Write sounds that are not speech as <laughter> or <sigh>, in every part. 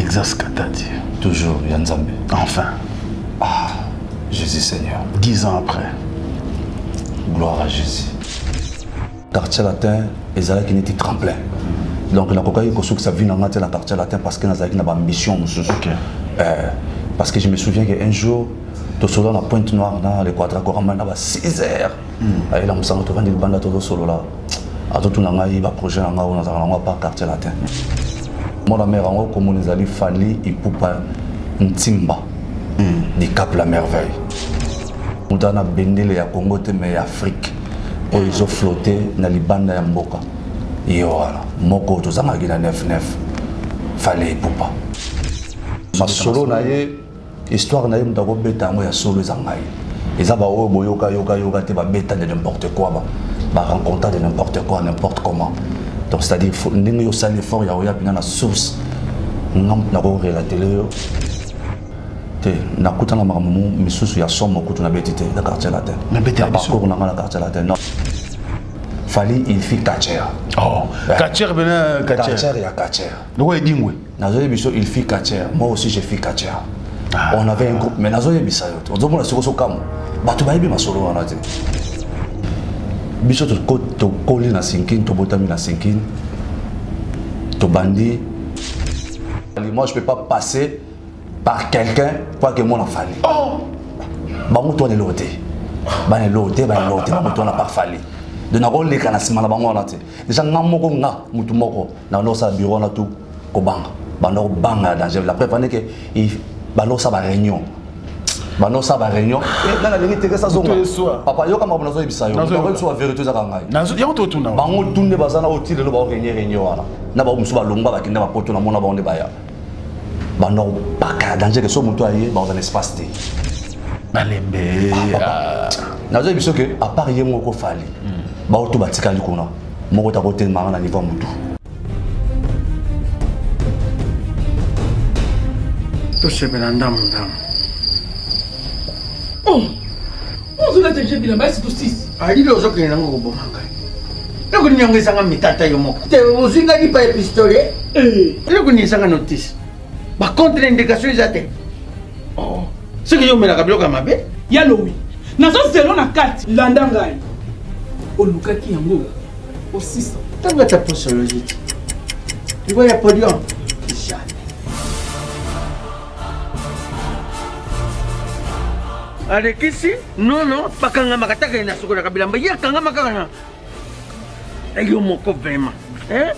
Texas Katati. Toujours, Yanzambe. Enfin. Ah, Jésus Seigneur. Dix ans après. Gloire à Jésus. Quartier latin, ezalaki neti tremplin. Donc nakokaki kosukisa vie nanga te na quartier latin parce que nazalaki na bamission mosusu. Ok. Euh, parce que je me souviens qu'un jour, tosolola na pointe noire na le quadracorama na ba 6 heures. ayela mosanga tovandi libanda tozosolola azotuna ngai baprojet na ngai oyo nazalaka nango apa quartier latin mwana mare yango komona ezali fali ipupa ntimba du cap la merveille. Moto aza na bendele ya congo te mais ya afrique. Oyo ezoflote na libanda ya mboka ye wana moko oyo tozangaki na 99 fali ipupa masolo na ye histoire na ye moto akobeta yango ya solo eza ngai eza baoyo boyokayokayoka te babeta de n'importe quoi ba barencontre de n'importe quoi n'importe comment donc c'est à dire ndenge yosala effort ya koya mpena na source nga nakorelatele yo. Te nakutana makambo misusu ya somo kutu nabeti te na quartier latin. Nabeti ya Na biso. parcours na nga na quartier latin. Non. Fali il fit kacher. Oh. Katcher bena Katcher. kacher ya kacher. Loko edingwe. nazoyebi biso il fit kacher. Moi aussi je fit kacher. Ah. on avait un groupe mais nazoyebisa yo. Te ozomona siko sokamwa bato bayebi masolo wana te biso toko- tokoli na sinkine tobotami na sinkine tobandi. Moi je peux pas passer par quelqu'un pour que moi na fali bango to lelo te banelo te banelo te bango to na par fali donc nakoleka na nsima na bango wana te. Déjà nga moko nga mutu moko. Nanosala biro wana tu kobanga banda kobanga ya danger. La preuve ane ke bandosala baréunion bandosala baréunion nga nalingi teke sa zonga? Moto eswa. papa yoka makambo nazoyebisa yo. Nazoyoka. nakoyebiso ba vérité ezaka ngai to bango tunde baza na oti lelo baoréunion réunion wana. Na bango mosusu balongwa bakende bapoto na mona bango nde baya. Banda kobaka ya danger ke so moto aye bakozala espace te. Balembe. nazoyebi biso ke apart ye moko fali baoto batikali kuna. Moko takotelemanga na niveau ya motu. Tosepela ndamu ndamu ozula dirige bilamba esi tosisi alili ozokende nango koboma ngai eloko nini yango ezanga mitata yo moko te ozinga lipa ya pistolet eloko nini ezanga notice bacontre indication eza te Oh. soki yo omelaka biloko ya mabe ya lowi nazozelo na kati landa ngai olukaki yango osisa ntango ata posologie te likolo ya podium alekisi? Nono bakangamaka taka ye na sokolaka bilamba ye akangama kaka na? Yo moko vraimen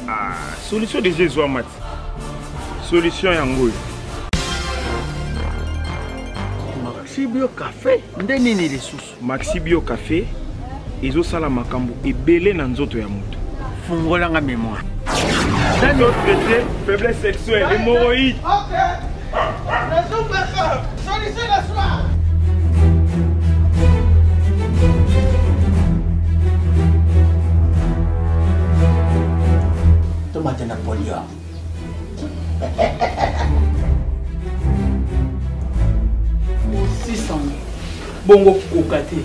Ah, solution déjà ezwama te solution yango oyo sibio cafe nde nini lisusu? Maxi bio café ezosala makambo ebele na nzoto ya moto. Fungolanga mémoire. Traité faiblesse sexuelle hémoroïde tomate na podium osisa bongo koka te.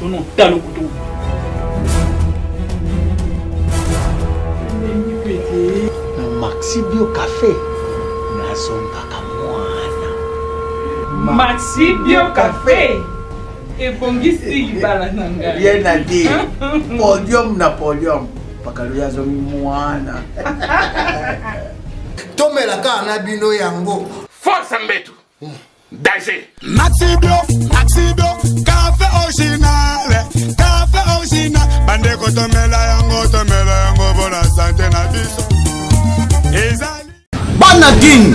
Tono talo kutu. Pete na maxi bio cafe nazombaka mwana. Maxi bio cafe ebongisi libala na ngai. Bien na di <laughs> podium na podium pakalo azongi mwana. <laughs> Tomela kaka na bino yango. Force mbetu danger. Maxibio, Maxibio, café original, café original. Bandeko tomela yango, tomela yango, bona sante na biso. Ezali. bana kin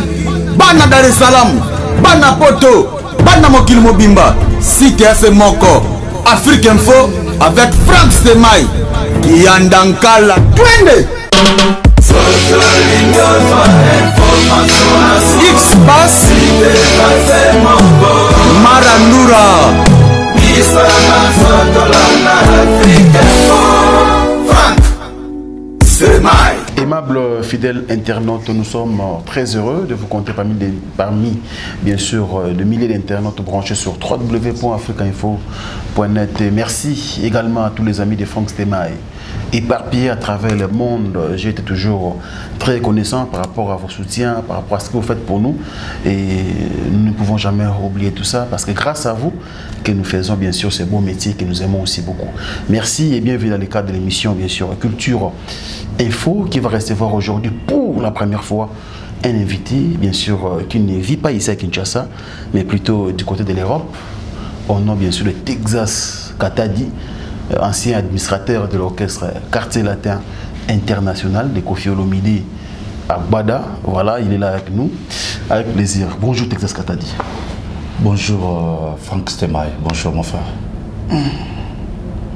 bana dar es salaam bana poto bana mokili mobimba. Site ese moko. Afrique info avec frank semai kiyandankala twende xbas marandura semai Aimable fidèle internaute, nous sommes très heureux de vous compter parmi, parmi bien sûr, de milliers d'internautes branchés sur www.africainfo.net. Et merci également à tous les amis de Franck Stemaï. Éparpillés à travers le monde. J'ai été toujours très reconnaissant par rapport à vos soutiens, par rapport à ce que vous faites pour nous. Et nous ne pouvons jamais oublier tout ça parce que grâce à vous que nous faisons bien sûr ce beau métier que nous aimons aussi beaucoup. Merci et bienvenue dans le cadre de l'émission, bien sûr, Culture Info qui va recevoir aujourd'hui pour la première fois un invité, bien sûr, euh, qui ne vit pas ici à Kinshasa, mais plutôt du côté de l'Europe, au nom bien sûr de Texas Katadi, ancien administrateur de l'orchestre Quartier Latin International de Kofi Olomide à Bada. Voilà, il est là avec nous, avec plaisir. Bonjour Texas Katadi. Bonjour euh, Franck Stemay, bonjour mon frère.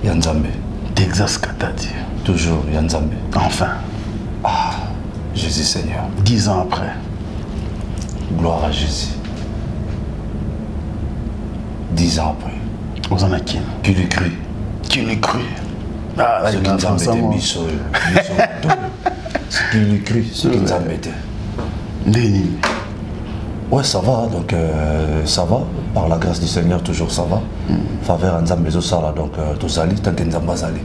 Yanzambe, Texas Katadi. toujours Yanzambe. Enfin, Jésus Seigneur, dix ans après. gloire à Jésus. Dix ans après, Aux Anakim. qui Qui l'eût cru Ah, là, Ce qui a François, mis moi. biso biso tout. Ce qui l'eût cru, ce qui a mis. Ndeni. Ouais, ça va, donc euh, ça va. Par la grâce du Seigneur, toujours ça va. Faveur Nzambe Zosala, donc euh, Tozali, tant que Nzamba Zali.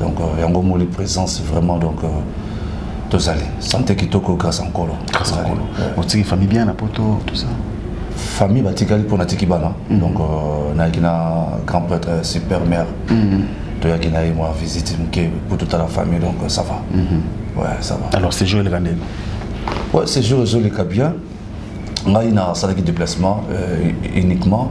Donc, euh, Yango Moli présence, vraiment, donc euh, Tozali. Santé Kitoko, grâce encore. Grâce Kolo. Otiki famille bien, na poto, tout ça. Famille batikali pour Natiki Bana. Donc, euh, nayaki na grand prêtre, euh, super mère. Toyaki na ye moi visite pour toute la famille, donc euh, ça va. Ouais, ça va. Alors, c'est Joël Gandel. Ouais, ces jours ezoleka bien ngai nasalaki déplacement euh, uniquement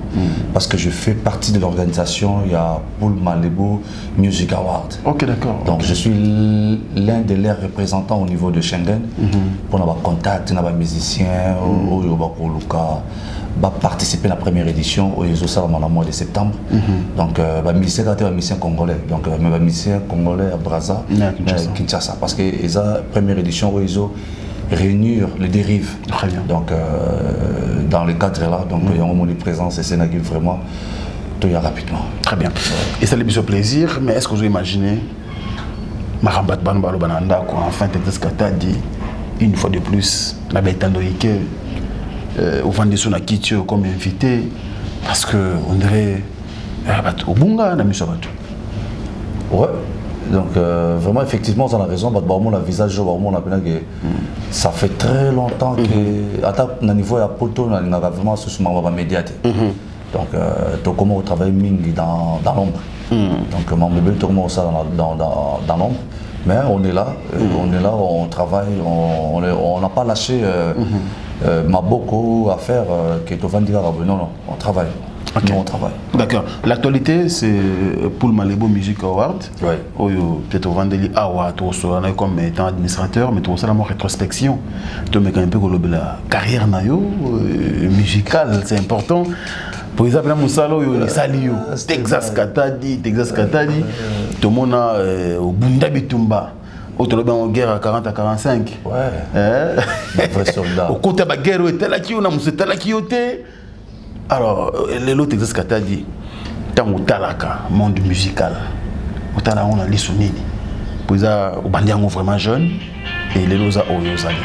parce que je fais partie de l'organisation il y a Paul Malebo Music Award. Ok, d'accord. donc je suis l'un de leurs représentants au niveau de Schengen. Pour avoir contact na musiciens oyo bakoluka participer à la première édition oyo ezosalama na mois de septembre. Donc euh, bamusicien kaka te bamusicien congolais. Donc mais bamusicien congolais à Braza Kinshasa. na Kinshasa. Parce que eza première édition oyo ezo réunir les dérives Très bien. donc euh, dans le cadre là donc il y a un moment de présence et c'est vraiment tout y a rapidement Très bien. Et ça le plaisir, mais est-ce que vous imaginez Marambat Ban Balo Bananda, quoi, enfin, Texas Katadi, une fois de plus, la Betando Ike, euh, au Vendée na Kitio comme invité, parce que on dirait, au Bunga, na Miso Bato. Ouais. Donc euh, vraiment effectivement on a raison visage vraiment on a que ça fait très longtemps que à ta na niveau ya poto na na vraiment sous ma ma médiate. Donc euh, comment on travaille mingi dans dans l'ombre. Donc mon bébé comment ça dans dans dans, l'ombre. Mais on est là, euh, on est là, on travaille, on on on n'a pas lâché euh, euh, Maboko à faire euh, que to vandi non non, on travaille. Nous, on travaille. D'accord. L'actualité, c'est pour Malebo Music Award. Ouais. Oyo, peut-être Vandeli Awa, tu reçois comme étant administrateur, mais tu reçois la rétrospection. Tu mets un peu la carrière euh, musicale, c'est important. Pour exemple, Moussalo, Salio, Texas Katadi, Texas Katadi, tout le monde a au Bunda Bitumba. Guerre à 40 à 45. Ouais. Hein? Un vrai soldat. <laughs> Au côté de la guerre, Alors, euh, l'autre exercice que tu as dit, tant au talaka, monde musical, au talaka, on a les sonini. Puis ça, au bandiango vraiment jeune, et les loza oyozali.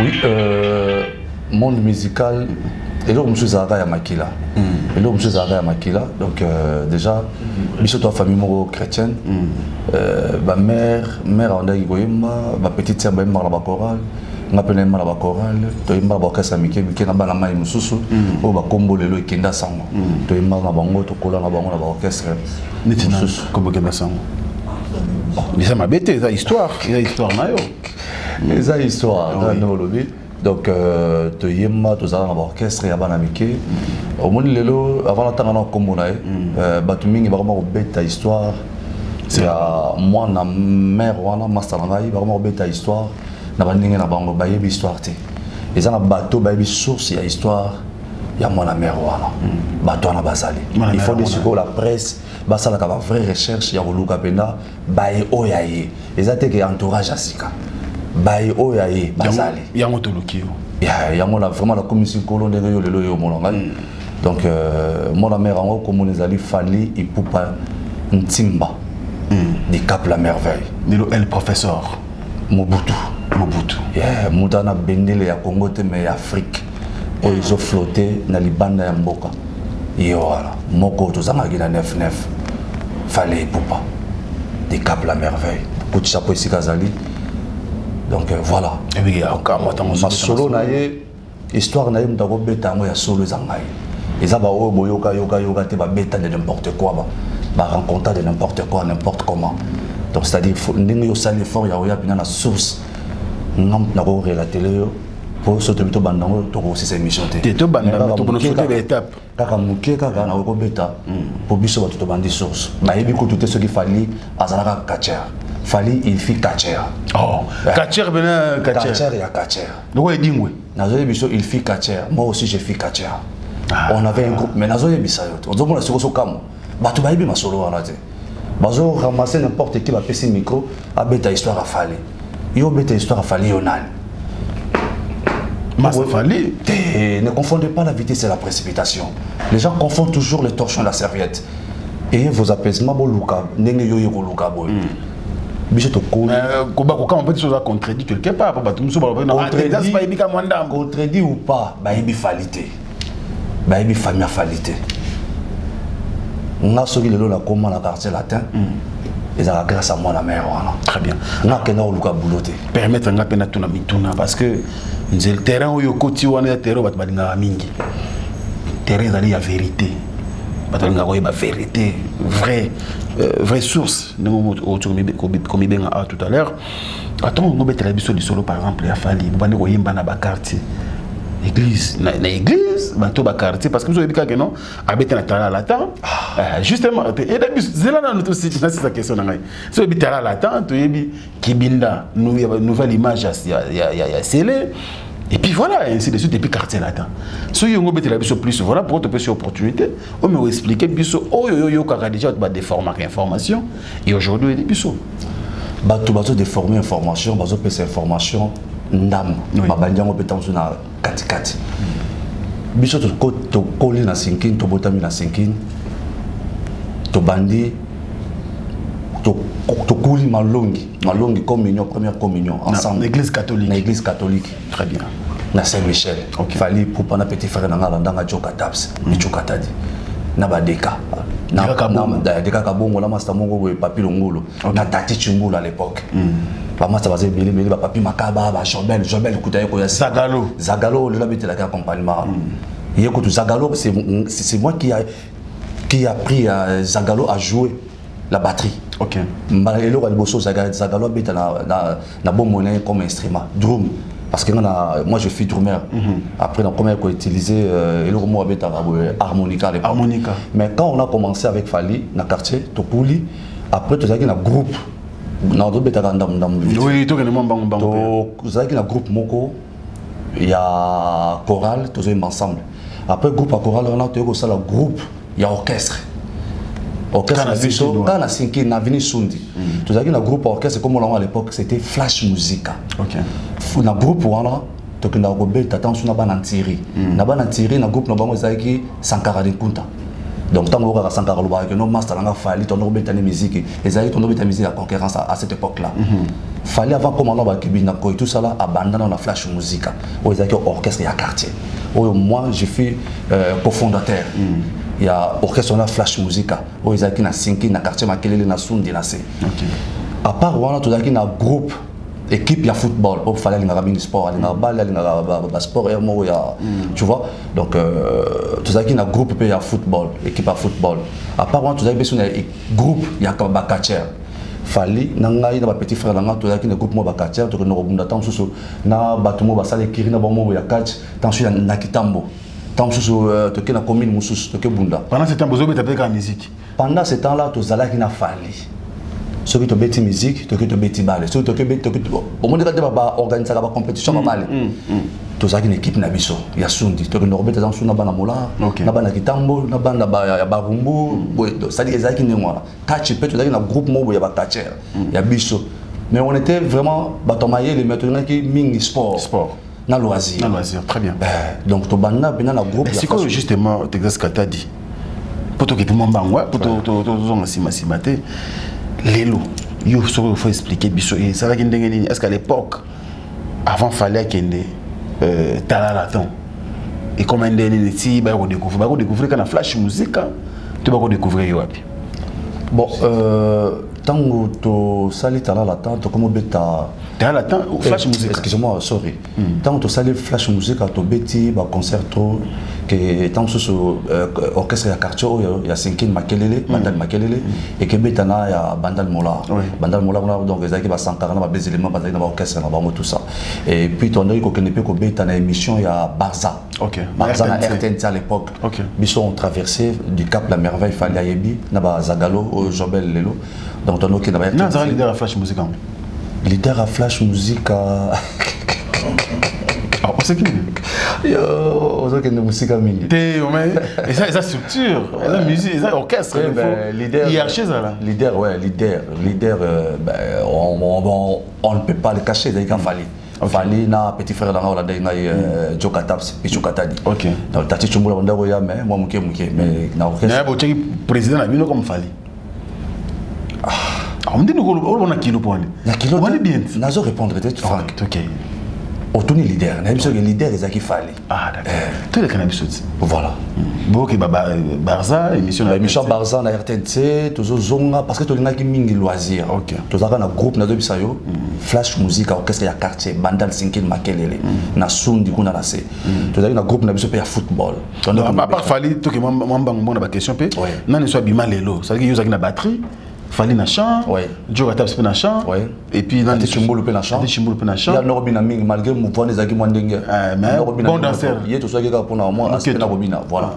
Oui, euh, monde musical, et là, je suis à Makila. Et là, je suis à Makila. Donc, euh, déjà, je suis une famille moro chrétienne. Euh, ma mère, mère, on a eu ma petite nga mpe nayebi na bachorale toyembaka baorchestre ya mike mike na bana mai mosusu oyo bakombo lelo ekenda sango. Toyembaka na bango tokola na bango na baorchestre neti mosusu. kobokenda sango? Bisa mabe te eza histoire eza histoire na yo. Eza histoire oui. nde olobi. Donc euh, toyemba tozala na baorchestre ya bana mike. Omoni lelo avant natanga na nkombo na ye euh, bato mingi bakoma kobeta histoire ya mwana mare wana master na ngai bakoma kobeta histoire na bandenge na bango bayebi histoire te. Eza na bato bayebi source ya histoire ya mwana mare wana. Bato wana bazali. Il faut de sikoyo la presse basalaka recherche ya koluka mpenza baye oyo ya ye. Eza te ke entourage ya sika. Baye oyo ya ye bazali. yango toluki yo. Ya- yango na vraiment nakomisi nkolo ndenge yo lelo yo omona ngai donc euh, mwana mare yango komona ezali fali ipupa ntimba. Du cap la merveille. Lelo el professeur. Mobutu mobutu. Yeah, moto ana bendele ya congo te me ya afrique. Oyo ezoflote na libanda ya mboka. Ye wana moko tozangaki na 99 fale epupa. Des cap la merveille. Kotisa po esika azali. Donc euh, voilà. Masolo na ye histoire na ye moto akobeta yango ya solo eza ngai. Eza baoyo boyoka yoka yoka te babeta de n'importe quoi ba barencontre de n'importe quoi n'importe comment. Donc c'est à dire ndenge yosali effort ya oya mpena na source nga nakorelatele yo po so tobi tobanda yango tokosisa émission te. Kaka moke kaka nakoki kobeta po biso bato tobandi source. Bayebi kutu te soki fali azalaka kacher fali il fit kacher kacher bena kacher ya kacher loko edingwe nazoyebi so il fit kacher moi aussi je fit kacher on avait un groupe mais nazoyebisa yo te. Ozomona siko sokamo bato bayebi masolo wana te. Bazoramasse n'importe qui bapesi micro abeta histoire afali yo obeta histoire afali yo nani? Fali? Ne confondez pas la vitesse et la précipitation. Les gens confondent toujours les torchons et la serviette. Et vos apaisements, bon, Luka, n'engé yo yo Luka, boy. biso tokoli kokama mpe tiso oza contredit quelque part po bato mosusu balobaayebi mwandambo contredit ou pas bayebi fali te bayebi famille ya fali te nga soki lelo nakóma na quartier latin ezalaka grâce à mwana mare wana très bien. Nga akenda koluka bulo te permettre nga mpe parce que nzela terrain oyo okoti wana ya terrain oyo bato balingaka mingi. Terrain ezali ya vérité bato balingaka koyeba vérité vrai euh, vraie source ndenge komibenga awa tout à l'heure. Atongo ngobetela biso lisolo par exemple ya fali. Bobandi koyemba na baquartier église na, na église bato baquartier parce que biso oyebi kaka non tala latin. Justement zela nano nasisa question na ngai so oyebi tala latin toyebi kibinda nouvelle image ya, sele et puis voilà ainsi de suite et puis quartier latin. Soki yango obetela biso plus voilà pourquoi topesi opportunité. Oyo me oexplike biso oyo oyo oyokaka déjà bato information et aujourd'hui oyedi biso. Bato bazodéforme information bazopesa information ndambo. Babandi yango mpe ntango na katikati. Biso tokoli na sinkini tobotami na sinkini tobandi tokuli malongi. Malongi communion première communion ensemble na église catholique. Na église catholique. Très bien. Na saint michel okay. fali pupa na petit frère na nga landanga joka taps micuka tadi na badeka na masta moko boye papi longolo. Na tati chimbulu à l'époque. Bamasa baza ebele ebele bapapi makaba bajobel jobel kuta ye koya zagalo. Zagalo lelo abetelaki accompagnement ye kutu zagalo c'est moi qui a, qui a pris uh, zagalo à jouer la batterie. Eloko ya liboso zagalo abeta na, comme instrument. Drum parce que moi je suis drummer mm -hmm. après na première koutiliser euh, eloko moko abetaka harmonica à harmonica. Mais quand on a commencé avec fali na quartier tokuli après tozalaki na groupe. Nazobetaka ndambu ndambu tozalaki na groupe moko. Ya chorale tozoyemba ensemble. Après groupe ya chorale wana toyei kosala groupe ya orchestre orchestre na biso kaka na sinkini na aveni sundi. Tozalaki na groupe orchestre komona yango à l'époque c'était flash musica. Na groupe wana tokendaka kobeta ntango so na bana ntiri na bana ntiri na groupe na bango ezalaki sankara de nkunta donc ntango okaka sankara alobaka ke no master nanga fali tondo kobeta ne musique ezalaki tondo kobeta musique ya concurrence à cette époque là fali avant komanda bakibina koy tout ça là abandana na flash musica. Oyo ezalaki orchestre ya quartier. Oyo moi je fus euh, cofondateur. Ya orchestre wana flash musica oyo ezalaki na sinki na quartier makelele na sundi na se. À part wana tozalaki na groupe équipe ya football po fali alingaka mingi sport alingaka bale alingaka basport ya moko ya tu vois? Donc euh, tozalaki na groupe mpe ya football équipe ya football. À part wana tozalaki mpe so na groupe ya bakacher fali na ngai na bapetit frère na ngai tozalaki na groupe moko bakatiere tokende kobunda. Ntango mosusu na bato moko basala ekiri na bango ya kati ntango mosusu na kitambo ntango mosusu toke na commune mosusu toke bunda. Pendant ce temps bozobeta mpe kaka musique. Pendant ce temps là tozalaki na fali. Soki tobeti musique toki tobeti bale. Soki omoni kate baorganisaka bacompétition babale tozalaki na équipe na biso ya sundi. Tokende kobeta zango su na bana molar na bana kitambo na bana ya barumbu cestadire ezalaki ndenge wana. Kachi mpe tozalaki na groupe moko ya bakacher ya biso. Mais on était vraiment bato mayele mais tolingaki mingi sport. Sport na loisir. Na loisir très bien. Donc tobanda mpena na groupe sikoyo justement texas katadi mpo tokete mwa mbango mpo tozonga nsima te lelo yo soki ofo expliquer biso ezalaki ndenge nini est ce qu'à l'époque avant fallait akende euh, tala latin ekoma ndenge nini ti baya kodécouvrir baya kodécouvrir ka na flash musique to bakodécouvrir yo wapi bon euh, ntango tosali talala temps tokomi obeta talala temps flash musique excusez-moi sorry. Ntango tosali flash musique tobeti baconcerto ke ntango mosusu orchestre ya quartier oyo ya sinkine makelele bandal makelele ekebeta na ya bandal mola. Bandal mola kuna donc ezalaki basankara na babezelema bazalaki na baorchestre na bango tout ça. Et puis tondaki kokende mpe kobeta na émission ya barza. Barza na rtnt à l'époque. Biso on traversé du cap la merveille fali ayebi na bazagalo oyo jobel lelo. Donc tondokende bazaka leader ya flash musique yango leader ya flash musique oseki ozokende mosika mingi te eza structure. Eza musique eza orchestre hiérarchie ezala leader ouais leader leader on ne peut pas le cacher ezalaki ka fali. Fali na petit frère nanga olanda ngai joka taps katadi. Donc tati chumbula bandako ya mais moi moke moke mais na orchestre botiaki président na bino comme fali omndini olobona kilo pone na kilo wani bien nazo répondre te frank okay otuni leader nayebi soki leader ezalaki fali ah d'accord toleka na biso ti voilà boki barza émission barza na rtnc tozozonga parce que tolingaki mingi loisir tozalaka na groupe nazobisa yo flash musique orchestre ya quartier bandal sinkine makelele na sundi kuna na se tozalaki na groupe na biso mpe ya football apart fali toki mwambango na baquestion mpe nani so abima lelo sadiki yo ozalaki na batterie fali na champ ouais. joe ataps mpe na champ ouais. et puis ati chimbulu mpe na chimbulu mpe na champ ya nokobina mingi malgré mouvane ezalaki mwa ndenge bon danseur. Ye tosalaki kaka mpona mwa aspect na kobina voilà.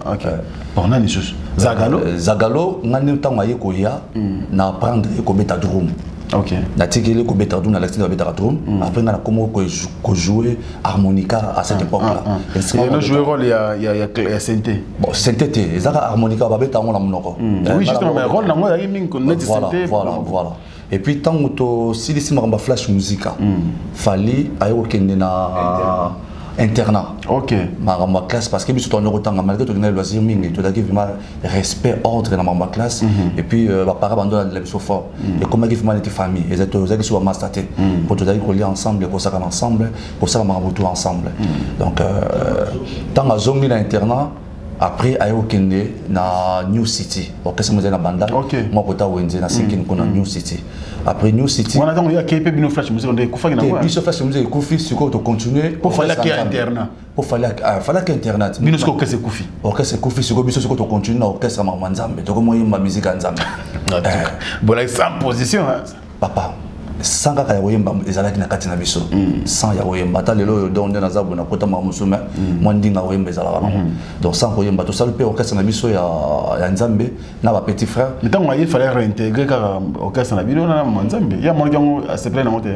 Bon nani susu zagalo? Zagalo ngani ntango aye koya na apprendre ye kobeta drum Okay. natikeli kobeta drum na lectine babetaka nga kojouer harmonica à cette époque là jouer rôle ya, synthé. Bon synthé te ezaka harmonica babeta yango na monoko. Oui justement mais rôle nango ezalaki mingi neti synthé voilà voilà. Et puis ntango tosilisi makambo ya flash musique fali aye kokende na internat. Ok. Makambo ya classe parce que biso toanda kotanga malgré tokenda loisir mingi tozalaki vraiment respect ordre makambo ya classe. Et puis bapara bando nalela biso fort. Ekomaki vraiment neti famille? Tozalaki so bamaster te mpo tozalaki kolia ensemble kosakana ensemble kosala makambo to ensemble. Donc ntango azongi na internat après aye kokende na new city. Orchestre moko ezali na banda mwa kota wenze na sekeni mpo na new city. Après new citybiso flash music ekufi sikoyo tocontinue po falaki ah, internat orchestre ekufi. Sikoyo biso sikoyo tocontinue na orchestre ya makambo ya nzambe. Tokomoyemba musike ya nzambe papa. Sans kaka ya koyemba ezalaki na kati na biso. Sans ya koyemba ata lelo oyo donc nde naza boye nakota maka mosusu me mwa ndinga koyemba ezalaka nango donc sans koyemba tosali mpe orchestre na biso ya nzambe na bapetit frère ntango aye fallait réintégrer kaka orchestre na bino na mama nzambe. Ye amonaki yango aseple nango te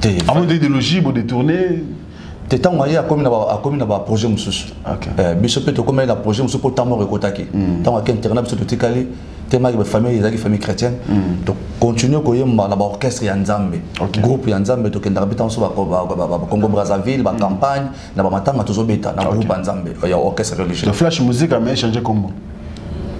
te amoni idéologie bodétourne te ntango aye akomi na baprojet mosusu. Biso mpe tokomeli na projet mosusu mpo ntango ekotaki. Ntango ake internat biso totikali temaki bafamille ezalaki famille chrétienne. Tocontinue koyemba na baorchestre ya nzambe. Groupe ya nzambe tokendaka mpe ntango so bacongo brazzaville bacampagne na bamatanga tozobeta na groupe ya nzambe ya orchestre religieux flash musique a échangé combo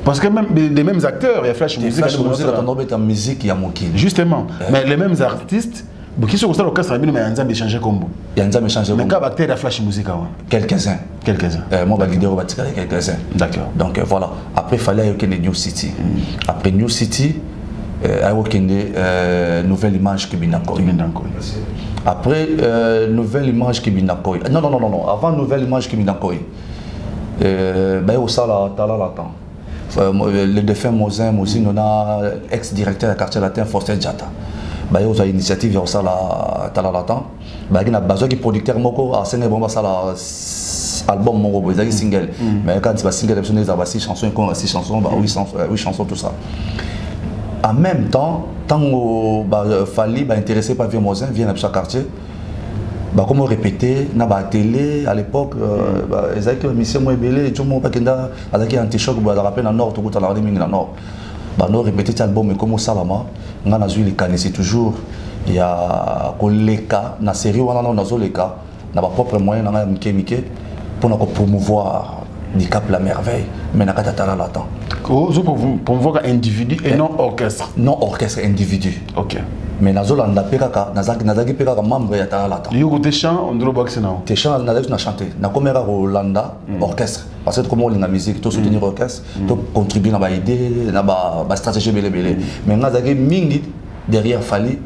Parce que même les mêmes acteurs, il y a Flash Music. Flash Music, on musique, il y a Mokil. Justement. Mais les mêmes artistes, qui sont au orchestre, mais il y a un échangé combo. Il y a un échangé combo. Mais quand acteur a Flash Music, quelques-uns. Quelques-uns. Euh, moi, je leader, je vais quelques-uns. D'accord. Donc euh, voilà. Après, il fallait qu'il y ait New City. Mm. Après New City, euh, il y a une nouvelle image qui vient Après, euh, nouvelle image qui vient Non, non, non, non, non. Avant nouvelle image qui vient euh, ben, au sala, tala, la temps. le défunt Mosin, Mosin, on a ex-directeur du quartier latin, Faustin Diata. Bah, il y a une initiative, il y a ça là, tala latan. Bah, il y a besoin de producteur moko, bon, ça là, album moko, y a single. Mais quand c'est single, il y a six chansons, il y a six chansons, bah, huit chansons, huit chansons, tout ça. En même temps, tant que bah, Fali, bah, intéressé par Vieux Mosin, vient dans ce quartier. Bah, comme répéter na ba télé à l'époque euh, bah ezaki mission mo ebele et mo pakenda azaki anti choc ba rappel na nord to kutala mingi na nord bah no répéter album comme salama nga na zui kanisi toujours ya koleka na série wana na nazoleka na ba propre moyen na nga mike mike pour na ko promouvoir du cap la merveille mais na tala la temps ozo promouvoir individu et non orchestre. Non orchestre individu. Ok. Mais nazolanda mpe kaka nazalaki mpe kaka membre ya talalata yoko te chant ondiro bakisi nao te chant nazalaki na chante. Nakomi kaka kolanda orchestre. Parce que komi olinga musique to soutenir orchestre to contribuer na baidée na bastratégie ebelebele mais nga azalaki mingi derrière fali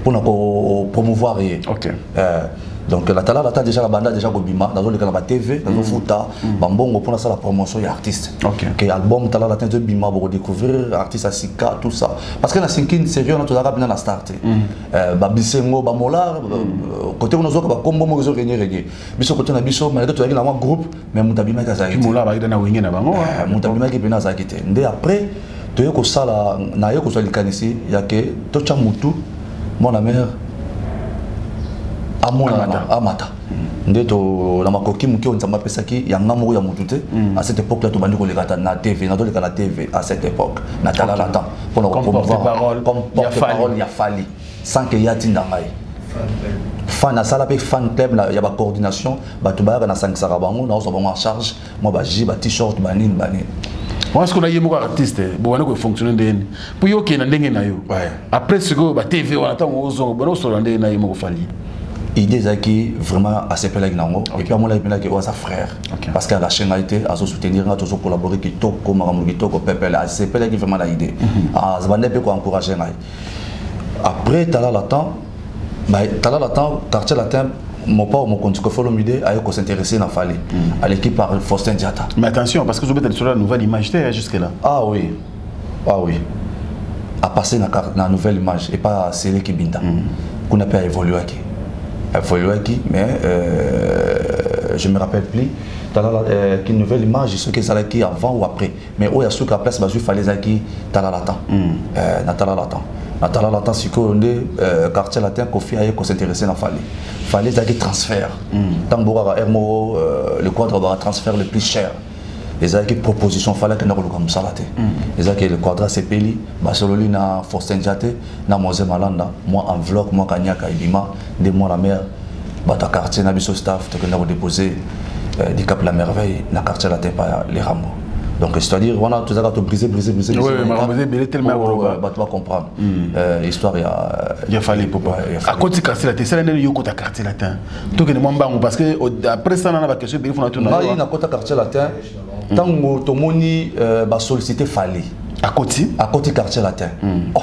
mpona kopromouvoir ye. Ok. Euh, donc na talalata déjà na banda déjà kobima nazoleka na batv nazofuta bambongo mpona asala promotion ya artiste. Ok. ke album talalata ezobima bokodécouvrir artiste ya sika tout ça. Parce que na sinkine sérieux na tozalaka mpena na star te babisengo bamolar kote kuna ozoka bakombo moko ezorenye renye biso kote na biso malgré tozalaki na mwa groupe mais moto abimaki azalaki moto abimaki mpena azalaki te nde après toye kosala naye kozwa likanisi ya ke totya motu mwana mare amonana amata. Nde to na makoki moke oyo nzambe apesaki yanga moko ya motu te à cette époque là tobandi koleka ta na tv nazoleka na tv à cette époque. Na talala temps mpona kopromouvoir- comme ya porte-parole ya fali. Sans ke ye atinda ngai fan asala mpe fan club na- ya bacoordination bato bayaka nasangisaka bango naozwa bango en charge. Mwa baji bat-shirt banini banini wana sikoyo na ye moko artiste bobanda kofonctionne ndeni mpo yo okende ndenge na yo après sikoyo batv wana ntango ozonga banda kosolola ndenge na ye moko fali idée ezalaki vraiment asepelaki nango et puis amonaki mpenaki oyo aza frère. Parce que alâche ngai te azosoutenir ngai tozocollabore kitoko makambo kitoko pepele asepelaki vraiment na idée. Azabande mpe koencourage ngai après talala temps bah, talala temps quartier latin mopa wa mokonzi kofolomide aye kosintéresser na fali aleki par faustin diata mais attention parce que ozobeta lisolo ya nouvelle image te jusque là ah oui. Ah oui. Apase na, na nouvelle image et pas seleki binda kuna mpe aévoluaki aévoluaki mais euh, je me rappelle plus. Talala euh, ki nouvelle image soki ezalaki avant ou après. Mais oyo asuki place bazwi fali ezalaki talala temps euh, na talala temps na talala temps sikoyo nde euh, quartier latin na fali fali ezalaki transfert. Aire moko euh, le quadre baka transfert le plus cher ezalaki proposition fali akenda koluka mosala te ezalaki le quadra sepeli basololi na dia te na mose malanda. Mwa enveloppe mwa kanyaka ebima nde mwana mare bato ya quartier na biso staff tokenda kodépose euh, du cap la merveille na quartier latin pa ya lerambo donc c'est-à-dire wana tozalaka to brise brise brise bato bacomprendre histoire ya fali akoti quartier latin esala quartier latin tokende mwa mbangu parce que après ça nana baquestion ebele fona nakota quartier latin ntango tomoni euh, basollicité fali akoti akoti quartier latin. Oh.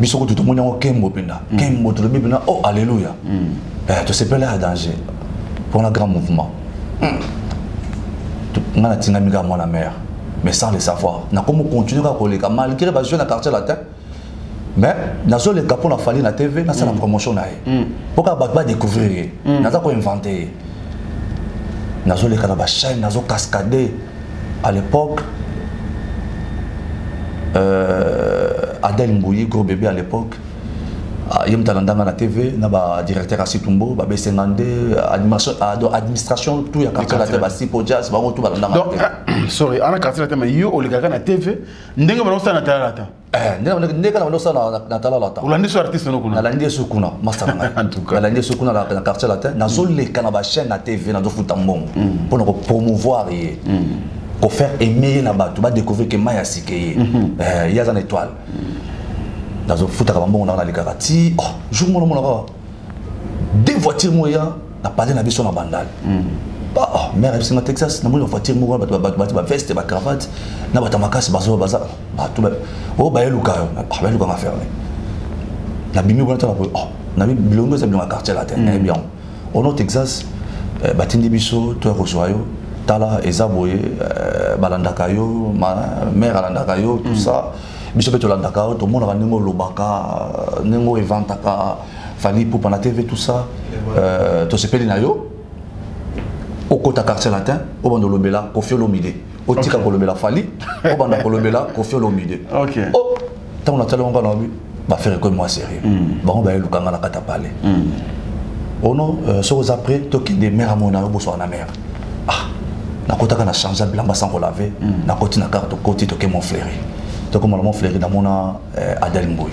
biso kutu tomoni yango kembo mpenza. Kembo tolobi mpenza. Oh alleluya eh, tosepeli ya danger. Mpona grand mouvement. Tu- ngai natingami kaka mwana mare mais sans le savoir. Nakomi continue kaka koleka. Malgré bazwi na quartier latin. Mais nazoleka mpona fali na tv nasala promotion na ye. Mpo kaka bato badécouvrir ye. Naza koinvente ye nazoleka na bachaine nazocascade à l'époque euh, adel mbouyi gros bébé à l'époque ah, moto alandanga na tv na badirecteur ya situmbo babesenga nde administration, tout ya quartier basipo jas bango tout balandanga ah, sorry ana quartier latin mais yo olekaka na tv ndenge bana kosala na tala latin Eh, nde- nde kala bandosala na olandi so artiste no kuna <laughs> nalandi yesu kuna na ngai. Nalandi yesu kuna na quartier nazoleka na na tv nazofuta mbongo. Mpona kopromouvoir ye. Kofaire aimer ye na bato badécouvrir ke mai asike ye. Ye aza na étoile nazofutaka bambongo nanga nalekaka ti oh, jour mona monaka deux voiture moko ya na pale na biso na bandale Bah, oh, mare bisinga texas namoni bavoiture moko wana bato bato bati baveste bacravate na bato ya makasi bazo baza bato ba- oyo bayeluka yo Ah, bayelukanga ferme. Nabimi kuna tala boye oh nabi bilongo eza bilongo ya quartier latin nayebi yango ono texas eh, batindi biso to ya kozwa yo tala eza boye eh, balandaka yo ma- mare alandaka yo tout ça biso mpe tolandaka yo tomonaka ndenge olobaka ndenge oevantaka fali pupa na tv tout ça. Euh, tosepeli na yo okota quartier latin obanda olobela kofi olomide. Otika kolobela fali obanda kolobela kofi olomide. Ok. Oh, ntango natali yango na bi bafere ekomi mwa sérieux. Bango bayelukanga na kati ya pale ono euh, soki oza prêt tokende mare amona yo boswaka na mare ah nakotaka na change bilamba sans kolave nakoti na karte tokoti toke mon fleuri tokomona mon fleuri namona euh, adel mboi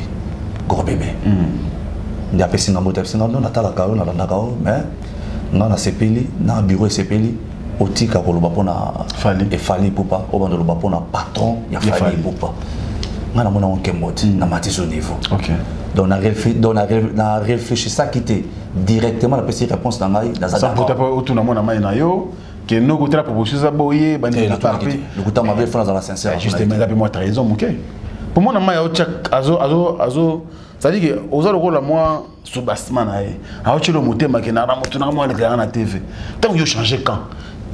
gros bébé nde apesinga moto apesinga no natalaka yo nalandaka yo mais nga nasepeli na bureau esepeli otika koloba mpona Fali. efali pupa oyo banda oloba mpona patron ya fali pupa ngai namona ngo nkembo te na matisi au niveau donc na réfl- donc na ré- na réfléchissaki te directement napesi réponse na ngai naza sans pota d'accord mpo otuna mwana mai na yo ke noko otala proposition eza boye na justement eza mpe mwa trahison moke mpo mwana mai cestadire oza lokola mwa soubassement na ye aotyela motema ke nana moto nanga mwa alekaka na tv ntango yo change camp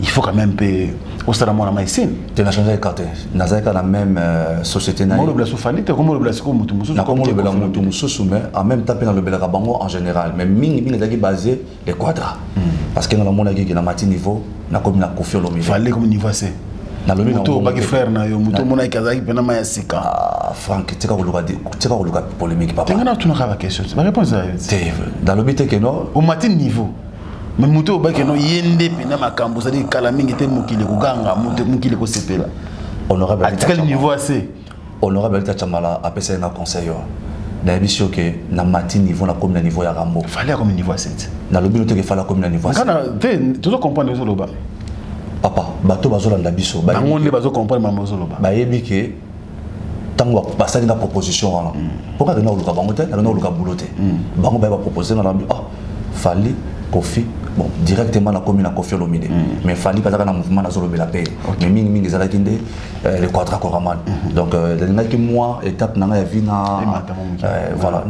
il faut quand même mpe osala mwana mai sine te na change eka te nazalaka na même euh, société na ye molobela so fali te komolobela sikoyo motu mosusu nakomolobela motu mosusu mais en même temps mpe nalobelaka bango en général. Mais mingimingi ezalaki basé les quadra parce que nga namonaki ke na mati niveau nakomi na kofi olomide fali comme niveau ase nalobi moto obaki frère na yo moto omonaki azalaki mpena mai ya sika. Frank tika koluka polémique papa tenga na otunaka baquestion baréponse ayo te nalobi te ke no omati niveau me moto obaki no ye nde mpena makambo ozali kala mingi te mokili koganga mokili kosepela atikali niveau ase honorable alita chamala apesaki nga conseil yo. Nayebisi yo ke na mati niveau nakomi na niveau ya rambo. Fali akomi niveau ase te nalobi no teke fala komi na niveau ya te tozokomprendre ozoloba papa bato bazolanda biso. Bango nde bazokomprendre mama ozoloba bayebi ke ntango ba- basali nga proposition wana. Mpo kaka na koluka bango te? Nakenda koluka bulo te. Bango baye bapropose nga nabi ah fali kofi bon directement nakomi na kofi olomide mais fali kazaka na mouvement nazolobela mpe mais mingimingi ezalaki nde euh, le quadra coraman donc euh, elingaki mwa étape na ngai ya vi na euh, voilà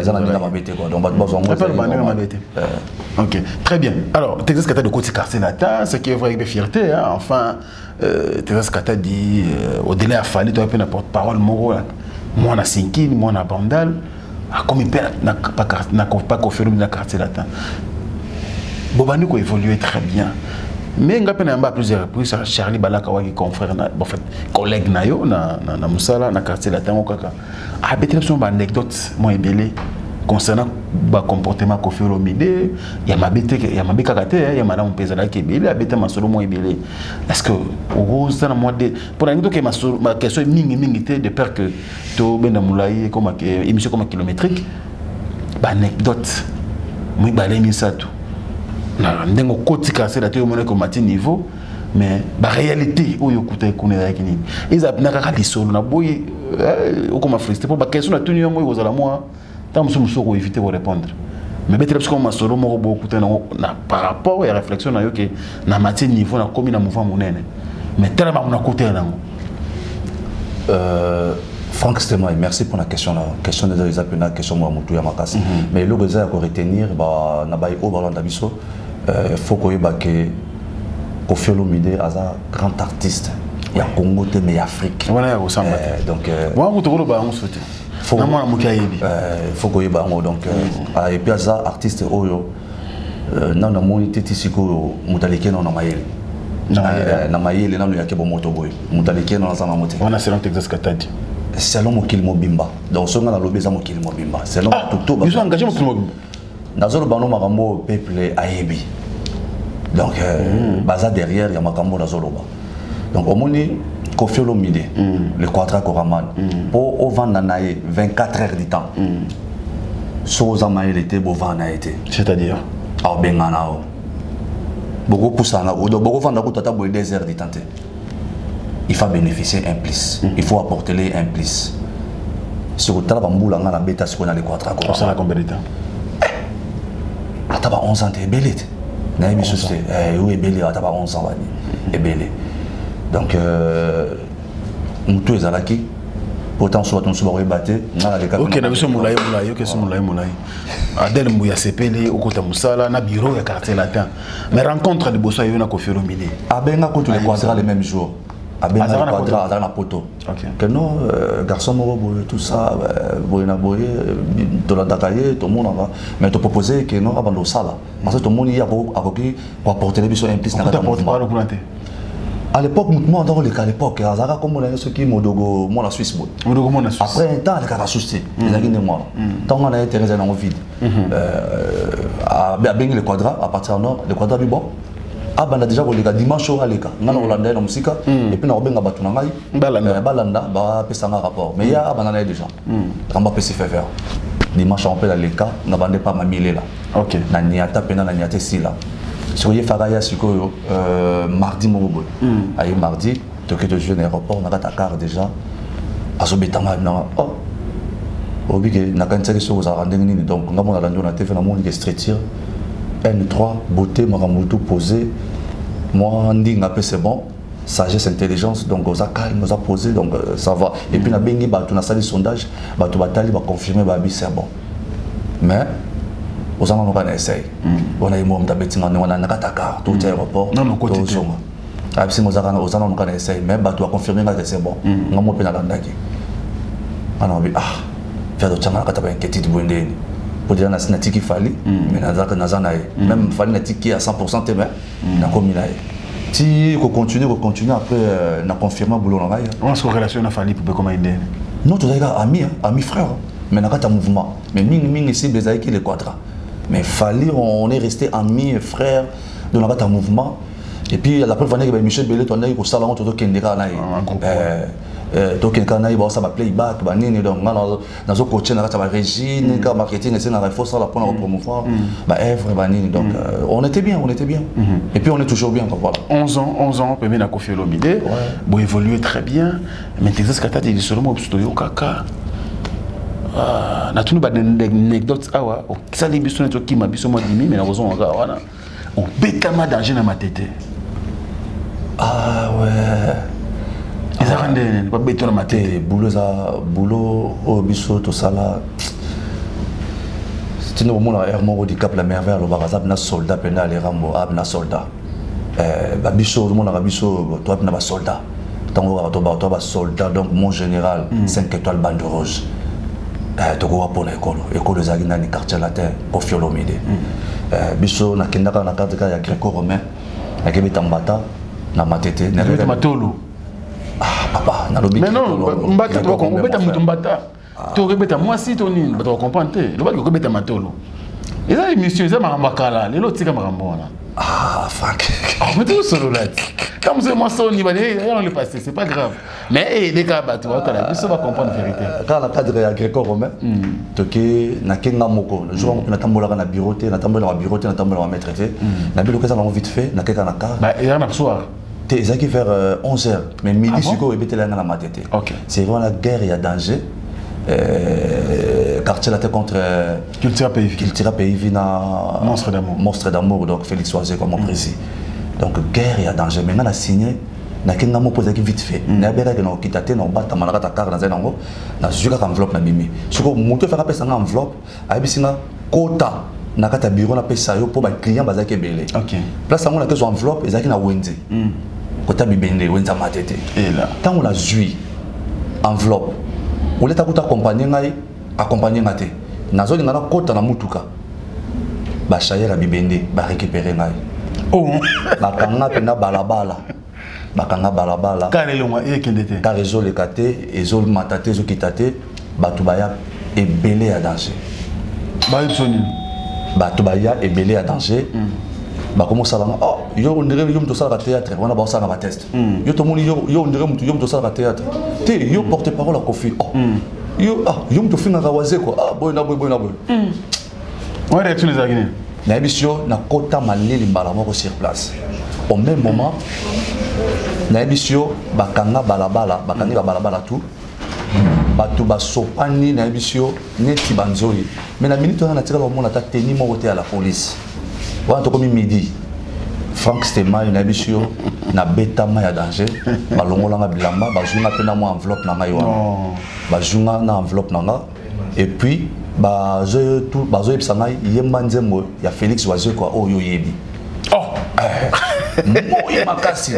eza na voilà. mabe te quoi donc bato bazwa yango Après, ezali le banding normal. mabe te. Ok, très bien. Alors, Texas Kata de côté quartier latin, ce qui est vrai avec fierté, hein. enfin, euh, Texas Kata dit, euh, au-delà à Fali, tu as pu la porte-parole, Moro, là. moi, on a Sinkin, moi, on a Bandal, comme il perd, n'a pas, n'a quartier latin. Bobani ko évolué très bien. Mais nga pena yamba plusieurs reprises Charlie Balaka waki confrère na en fait collègue na yo na na, musala na quartier latin kaka. Ah betele son anecdote moi ebele concernant ba comportement Kofi Olomide ya mabete ya mabeka kate ya madame pezala ke ebele abeta masolo moi ebele. Est-ce que oza na moi de pour la que masolo ma question mingi mingi te de peur que to benda mulai comme émission comme kilométrique ba anecdote moi balé misato ndenge okotika sela te omona komati niveau mais baréalité oyo okuta kuna ezalaki nini eza mpena kaka lisolo na boyi okoma frustre mpo baquestion natuni yango ekozala mwa ntango mosusu mosusu okoevite korépondre mais betela biso koma masolo moko boye okuta nango na par rapport ya réflexion na yo ke na matie niveau nakomi na mouvement monene. Mais tala bango nakotela nango. Euh, Franck Stemay, merci pour la question là. Question de la question euh faut fo koyeba ke kofi olomide aza grand artiste. Ya congo te mais ya afrique. Wana ya kosamba te donc wanaku tokoloba yango so te na mwana moke ayebi fo koyeba yango donc euh, mm. ah, epuis aza artiste oyo nano namoni teti sikoyo moto aleki nao na mayele na mayele nano yaki bomoto boye moto aleki nao aza nango te wana selon texas katadi selon mokili mobimba. Donc so nga nalobi eza mokili mobimba. Selon ah, tuto biso engage mokili mobimba. Nazoloba no makambo peuple ayebi. Donc euh, baza derrière ya makambo nazoloba donc omoni kofi olomide le quadra coraman mpo ovanda na ye 24 heures du temps. Soki oza mayele te bovanda na ye te. C'est-à-dire? Abengana o bokopusana bokovanda kutu ata boye 2 heures du temps te. Il faut bénéficier un plus. Il faut apporter les un plus. Sikotala bambula nga nabeta sikoyo na combien de temps? Ata ba 11 ans te ebele te. Nayebi susu te Eh, oyo ebele ata ba 11 ans bani ebele. Donc euh, motu ezalaki pourtant so bato mosusu bakoyeba te nga naleka ok na biso molai molai oke so molai molai adele mbuya sepeli okota mosala na bureau ya quartier latin. Mais rencontre liboso ayo na kofi olomide abenga kutu le quadra le même jour abenga Azalaka le na quadra poto. azalaka na poto que non euh, garçon moko boye tout ça euh, boye na boye euh, tolandaka ye tomonaka mais topropose ke non abanda osala parce que tomoni ye ako- akoki koapportele biso implice na kati okota ya mouvement. porte-parole kuna te à l'époque mouvement anda koleka à l'époque azalaka komona ye soki modogo mwana suisse boye odokomona suisse. Après un temps alekaka susu te ezalaki nde mwana ntango wana ye terrain ezali nango vide. Abengi le quadra à partir nord le quadra bi bon abanda déjà koleka dimanche oyo aleka. Ngai na kolanda ye na mosika epuis na kobenga bato na ngai Balanda. Eh, balanda bapesanga rapport. Mais ye abanda na ye déjà kamba apesi fever dimanche yango mpe naleka na bande pa mamielela ok. Na niata mpena na niata esila soki ye faka ya sikoyo euh, mardi moko boye aye mardi toke tozwi na aéroport na kati ya car déjà. Azobetanga nanga oh. Oyebi ke nakanisaki soki ozalaka ndenge nini donc nga mona landi na tv namoni ke structure n3 beauté makambo tu posé moi ndinga mpe c'est bon sagesse intelligence donc oza calme oza posé donc euh, ça va et puis nabengi bato nasali sondage batali baconfirme babi c'est bon mais oza nano kaka na essaye wana ye mo moto abetinga ndenge wana nakata car touti aéroport Nano côté te. tozonga abisinga oza kana oza nano kaka na essaye mais bato baconfirme nga c'est bon nga mo mpe nalandaki ana obi ah vers totyanga na kati ya bainquiétude boye ndeni deja nasi natiki fali mais naza- naza na ye. Même fali natiki ye à 100 te mais nakomi na ye. Ti kocontinue kocontinue après euh, na confirme boulot na ngai wana siko relation na fali pope koma ndeni non tozalaki kaka ami hein, ami frère. Hein. mais na kati ya mouvement. Mais mingimingi cible ezalaki le quadra. Mais fali on est resté ami et frère donc na kati ya mouvement. Et puis la preuve andaki baémission ebele tondaki kosala yango tozokende kaka na ye Eh, tokende kaka na ye baosala baplayback banini donc nga nazocoache na kati ya barégine kaka marketing esengaka il faut sala mpona kopromouvoir banini donc euh, on était bien on était bien. Et puis on est toujours bien quoi, voilà. 11 ans 11 ans pembe na kofi olomide bo évoluer très bien. Mais texas kata ti lisolo mo biso toyokaka natuni baanecdote awa biso neti okima biso mwa dimi me nakozonga kaka wana obetama danger na matete ah ouais ezaka ndene babeto na te matete boulot eza boulot oyo biso tosala tino komona aire moko di cap la merveille alobaka aza mpena soldat mpena alerambo a mpena soldat. Eh, babiso tomonaka biso toa mpena basoldat ntango kaka toba toa basoldat donc mon général 5 étoile bande rouge Eh, tokoka mpona ekolo ekolo ezalaki nani? Quartier latin kofi olomide Eh, biso nakendaka na karte kaka ya greco romain nakebeta mbata na matete. Matolo? Ah, mais non mbata Greco Romain, obeta mon moto mbata. To okobeta mwasi to nini bato bakomprendre te. Lobaki okobeta matolo eza émission eza makambo ya kala. Lelo otika makambo wana. Ah, Franck. mete osolola ti ka mosu mwa soni bana le passé c'est pas grave. Mais eyedeka bato baotala biso bacomprendre vérité. Kaka na cadre ya greco romain toke nakenga moko. Jour yango mpe natambolaka na bureau te natambolaka na bureau te natambolaka na maître te na biloko eza nango vite fait nakeka na car Bah, ezaka na soir. te ezalaki vers 11 heures. Mais midi sikoyo ebetela yanga na mate te Ok. c'est wana guerre ya danger. Euh, quartier latin contre euh, culture pays. Kiltira Pays na Monstre d'amour. Monstre d'amour donc Félix Oisé comme on précise. Donc guerre et danger. Mais na signé na kenga mo poser vite fait. Na okita te na enveloppe na na enveloppe. Abisinga kota na yo belé. ok. Place yango enveloppe ezaki na wenze. Kota bibende wenza matete. et là ntango nazwi enveloppe oleta kuta accompagne ngai accompagne nga te. Nazolinga nakota na mutuka bashayere ya bibende barécupere ngai. Oh. <laughs> Bakanga mpena balabala. Bakanga balabala. Te. Kar ezoleka te ezomata te ezokita te bato baya ebele ya danger. Bato baya ebele ya danger. Bakoma osalanga oh, yo ondire yo moto osalaka théâtre wana baosalanga bateste. Yo tomoni yo yo ondire moto yo moto osalaka théâtre. Te yo porte parole ya kofi. Oh, yo ah, yo moto ofingaka waze kua ah, boye na boye boye na boye. Oya réaction ezalaki nini nayebi si yo nakota maleli mbala moko sur place. Au même moment nayebi si yo bakanga balabala bakangi babalabala tu. Bato basopani nayebi si yo neti banzoi me na minute wana natikala komona ata teni moko te ya la police wana tokomi midi. Frank stemai nayebi si yo nabetama ya danger balongolanga bilamba. Bazwinga mpe na mwa enveloppe na ngai wana bazwinga na enveloppe na nga et puis bazo- tu- bazoyebisa ngai yemba nzembo ya félix wazekwa oyo oyebi oh. Moi makasi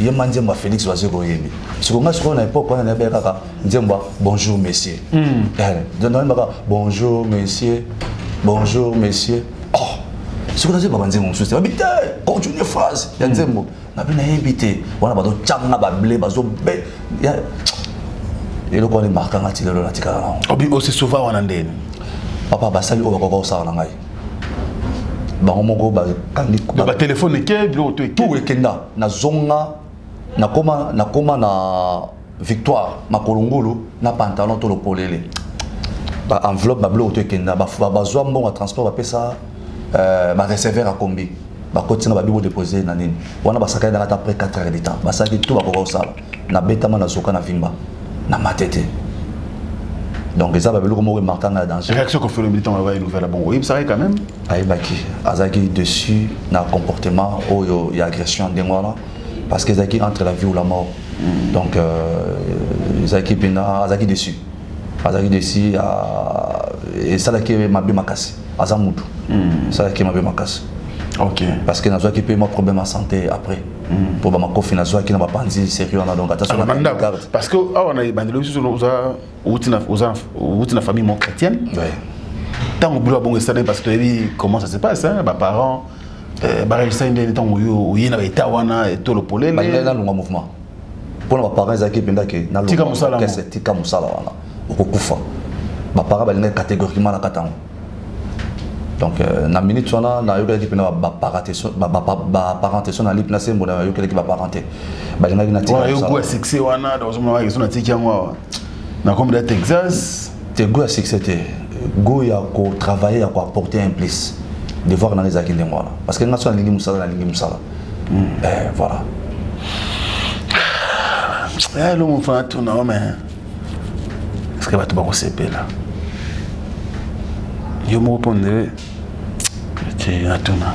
yemba nzembo ya félix wazekwa oyebi siko ngai sikoyo na époque wana nayebi kaka nzembo ya bonjour messieurs. Nayembaka bonjour messieurs. Bonjour messieurs. Oh siko nazoyeba banzembo mosusu te babi te continue phrase ya nzembo. Nabi nayebi te. Wana bazocanga bable bazobe eloko wana emarkanga ti lelo natikala nango obi osesauva wana ndeni? Papa basali oyo bakoka kosala na ngai. Bango moko bakangi Do batelefone eke biloko to tu ekenda. Nazonga nakoma nakoma na victoire makolo ngulu na pantalon to lopolele. Ba enveloppe babiloko to ekenda. Ba- ba- bazwa mbongo ya transport bapesa euh, bareceveur akombi bakotinga babi bodepose na nini. Wana basakaki daka ata après 4 heures de temps. Basalaki to bakoka kosala nabetama nazoka na vimba. Na matete. Donc eza babiloko moko emarkanga ya danger. Réaction kofelo militant oyo nouvelle. Bon oyebisaki quand même. Ayebaki azalaki dessus na comportement oyo ya agression ndenge wana parce que ezalaki entre la vie ou la mort. Donc euh, ezalaki mpena azalaki dessus. Azalaki dessus esalaki mabe makasi aza mutu esalaki mabe makasi ok. Parce que nazwaki mpe mwa problème ya santé après. Po bamakofi nazwaki na bapanzi sérieux wana donc ata parce que awa na ebandelo biso outi na famille mo chrétienne ntango bilo abongo esalemi parce que toyebi comment ça se passe baparent baregisaki ndeni ntango oyo oye na baeta wana etolo polele nalunga mouvement. Mpona baparent ezalaki mpendake Tika mosala ngo. tika mosala wana okokufa baparent balingaki catégoriquement nakata yango donc euh, na minute wana nayokelaki mpena baparenté so nali mpena sembo nayokelaki baparenté balingaki natika wana yo mosala. goût ya succès wana ozomona wakeso natiki yango awa. Na kombe ya texas? Te go ya succès te go ya kotravaille ya koapporter un plus. Devoir nanga ezalaki ndenge wana. Parce que nga so nalingi mosala nalingi mosala. Eh, voilà. Elongo mfana tuna o mais estce bato bakosepela yo moko mpo ndele te natuna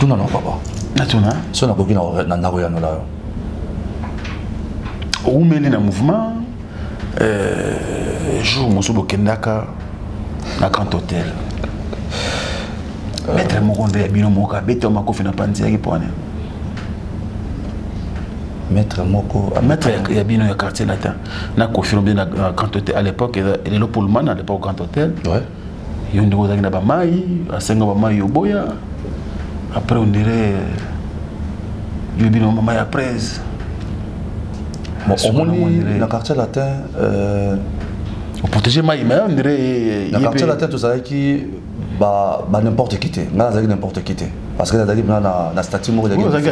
tuna no papa. Natuna? So nakoki na- na ndako yanola yo oumeli na mouvement euh, jour bokendaka na grand hôtel. Maître moko nde ya bino moko abeti yo makofi na panzi yaki pone maître moko maître ya- bino ya quartier latin na confirme bien na grand hôtel. À l'époque elelo pullman à l'époque hôtel. Ouais. Yo ndenge ozalaki na bamai asenga bamai oboya. Après ondire yo bino mamai ya prese bon, Soki na omoni na quartier latin euh, oprotege mai mais ondire na quartier latin tozalaki qui te ngai nazalaki n'importe qui te parce que nazalaki mpena na, statut moko nazalaki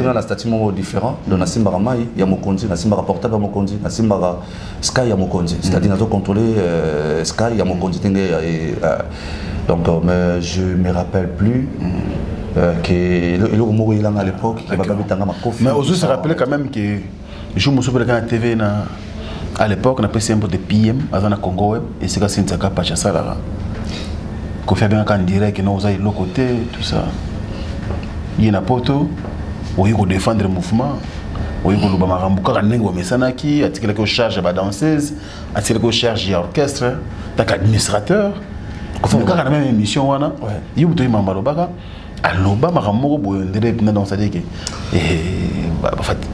mpena na statut moko différent donc nasimbaka mai ya mokonzi nasimbaka portable ya mokonzi nasimbaka sky ya mokonzi. C'est-à-dire nazocontrôle euh, sky ya mokonzi ndenge donc euh, mais je me rappelle plus que elo- eloko moko à l'époque ke bababetanga makofi mais ozwi se rappeler quand même que jour mosusu opelaka na tv na à l'époque napesi mpo de pm aza na congo web esika sintiaka pache asalaka kofi abengaka en direct no oza eloko te tout ça ye na poto oyi kodéfendre mouvement oyi koloba makambo kaka ndenge bamesanaki atikelaki ocharge ya badanseuse atikelaki ocharge ya orchestre taka administrateur kofanda kaka na même émission wana ye moto oyi mambo alobaka aloba makambo moko boye ndele mpena donc cetadire ke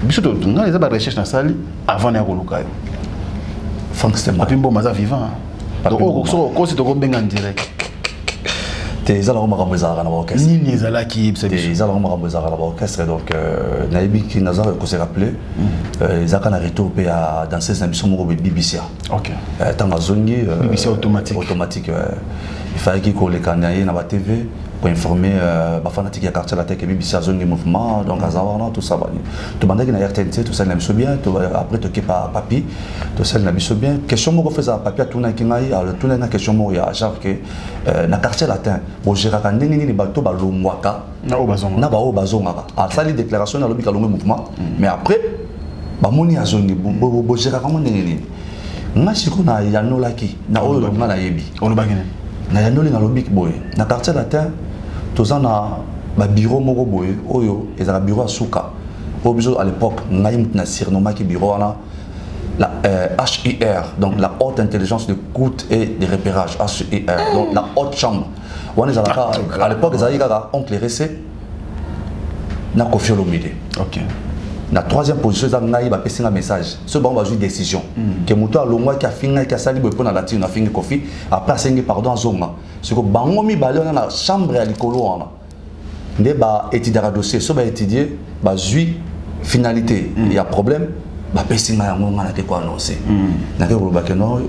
biso ngai eza barecherche nasali avant na ya koluka yo papi mboma aza vivant Papi Mboma. soki okosi tokobenga direct te ezalaka makambo ezalaka na baorchestre. Nini ezalaki yebisa te biso ezalaka makambo ezalaka na baorchestre donc euh, nayebiki naza kose rappele euh, ezalaka na retour mpe ya danseuse na biso moko boye bbc ok. Euh, ntango azongi euh, BBC automatique. automatique ouais. ifalaki koleka na ye na batv koinforme euh, bafanatike ya quartier latek bbc azongi mouvement donc aza wana tobandaki na rtnc tosali na biso bien après toke pa papi tosali na biso bien. Question moko fe ezala papi atunaki ngai atunaki na question moko ya genre ke euh, na quartier latin bogéraka ndenge nini bato balongwaka na baoyo bazongaka asali déclaration alobi kalongi mouvement. Mais après bamoni azongi bogéraka ngo ndenge nini nga siko na yanolaki na oyo nga nayebi olobaki nini na yanoli nalobi boye na quartier latin toza na babiro moko boye oyo ezalaka biro ya suka. Oyo biso à l'époque ngai mutu na surnomaki biro wana la euh, HIR, donc la haute intelligence de coûte et de repérage, HIR, donc la haute chambre. wana ezalaka à l'époque ezalaki kaka oncle rese na kofi olomide. Ok na troisième position eza ngai bapesi nga message. Soki bango bazwi décision. Ke moto alongwaki afingaki asali boye mpo na latine afingi kofi après asengi pardon azonga siko bango mibale wana na chambre ya likolo wana nde baétudiaka dossier. So baétudie bazwi finalité. Ya problème bapesi ngai yango ngai nake koannonce nake kolobake no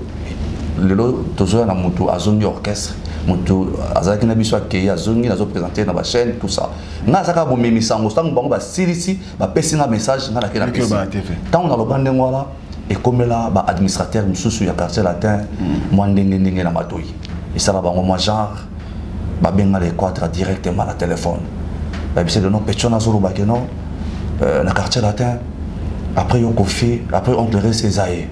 lelo tozoya na motu azongi orchestre motu azalaki na biso akei azongi nazoprésente na bachaîne tout ça. Ngai azaka bomemi sango ntango bango basilisi bapesi nga message ngai nake napesi ntango naloba ndenge wana ekomela baadministrateur mosusu ya quartier latin mwa ndenge ndenge na matoi. Esala bango mwa genre babenga l'équatre directement na que non nazolobake non euh, na quartier latin après yo kofi après oncle rese eza ye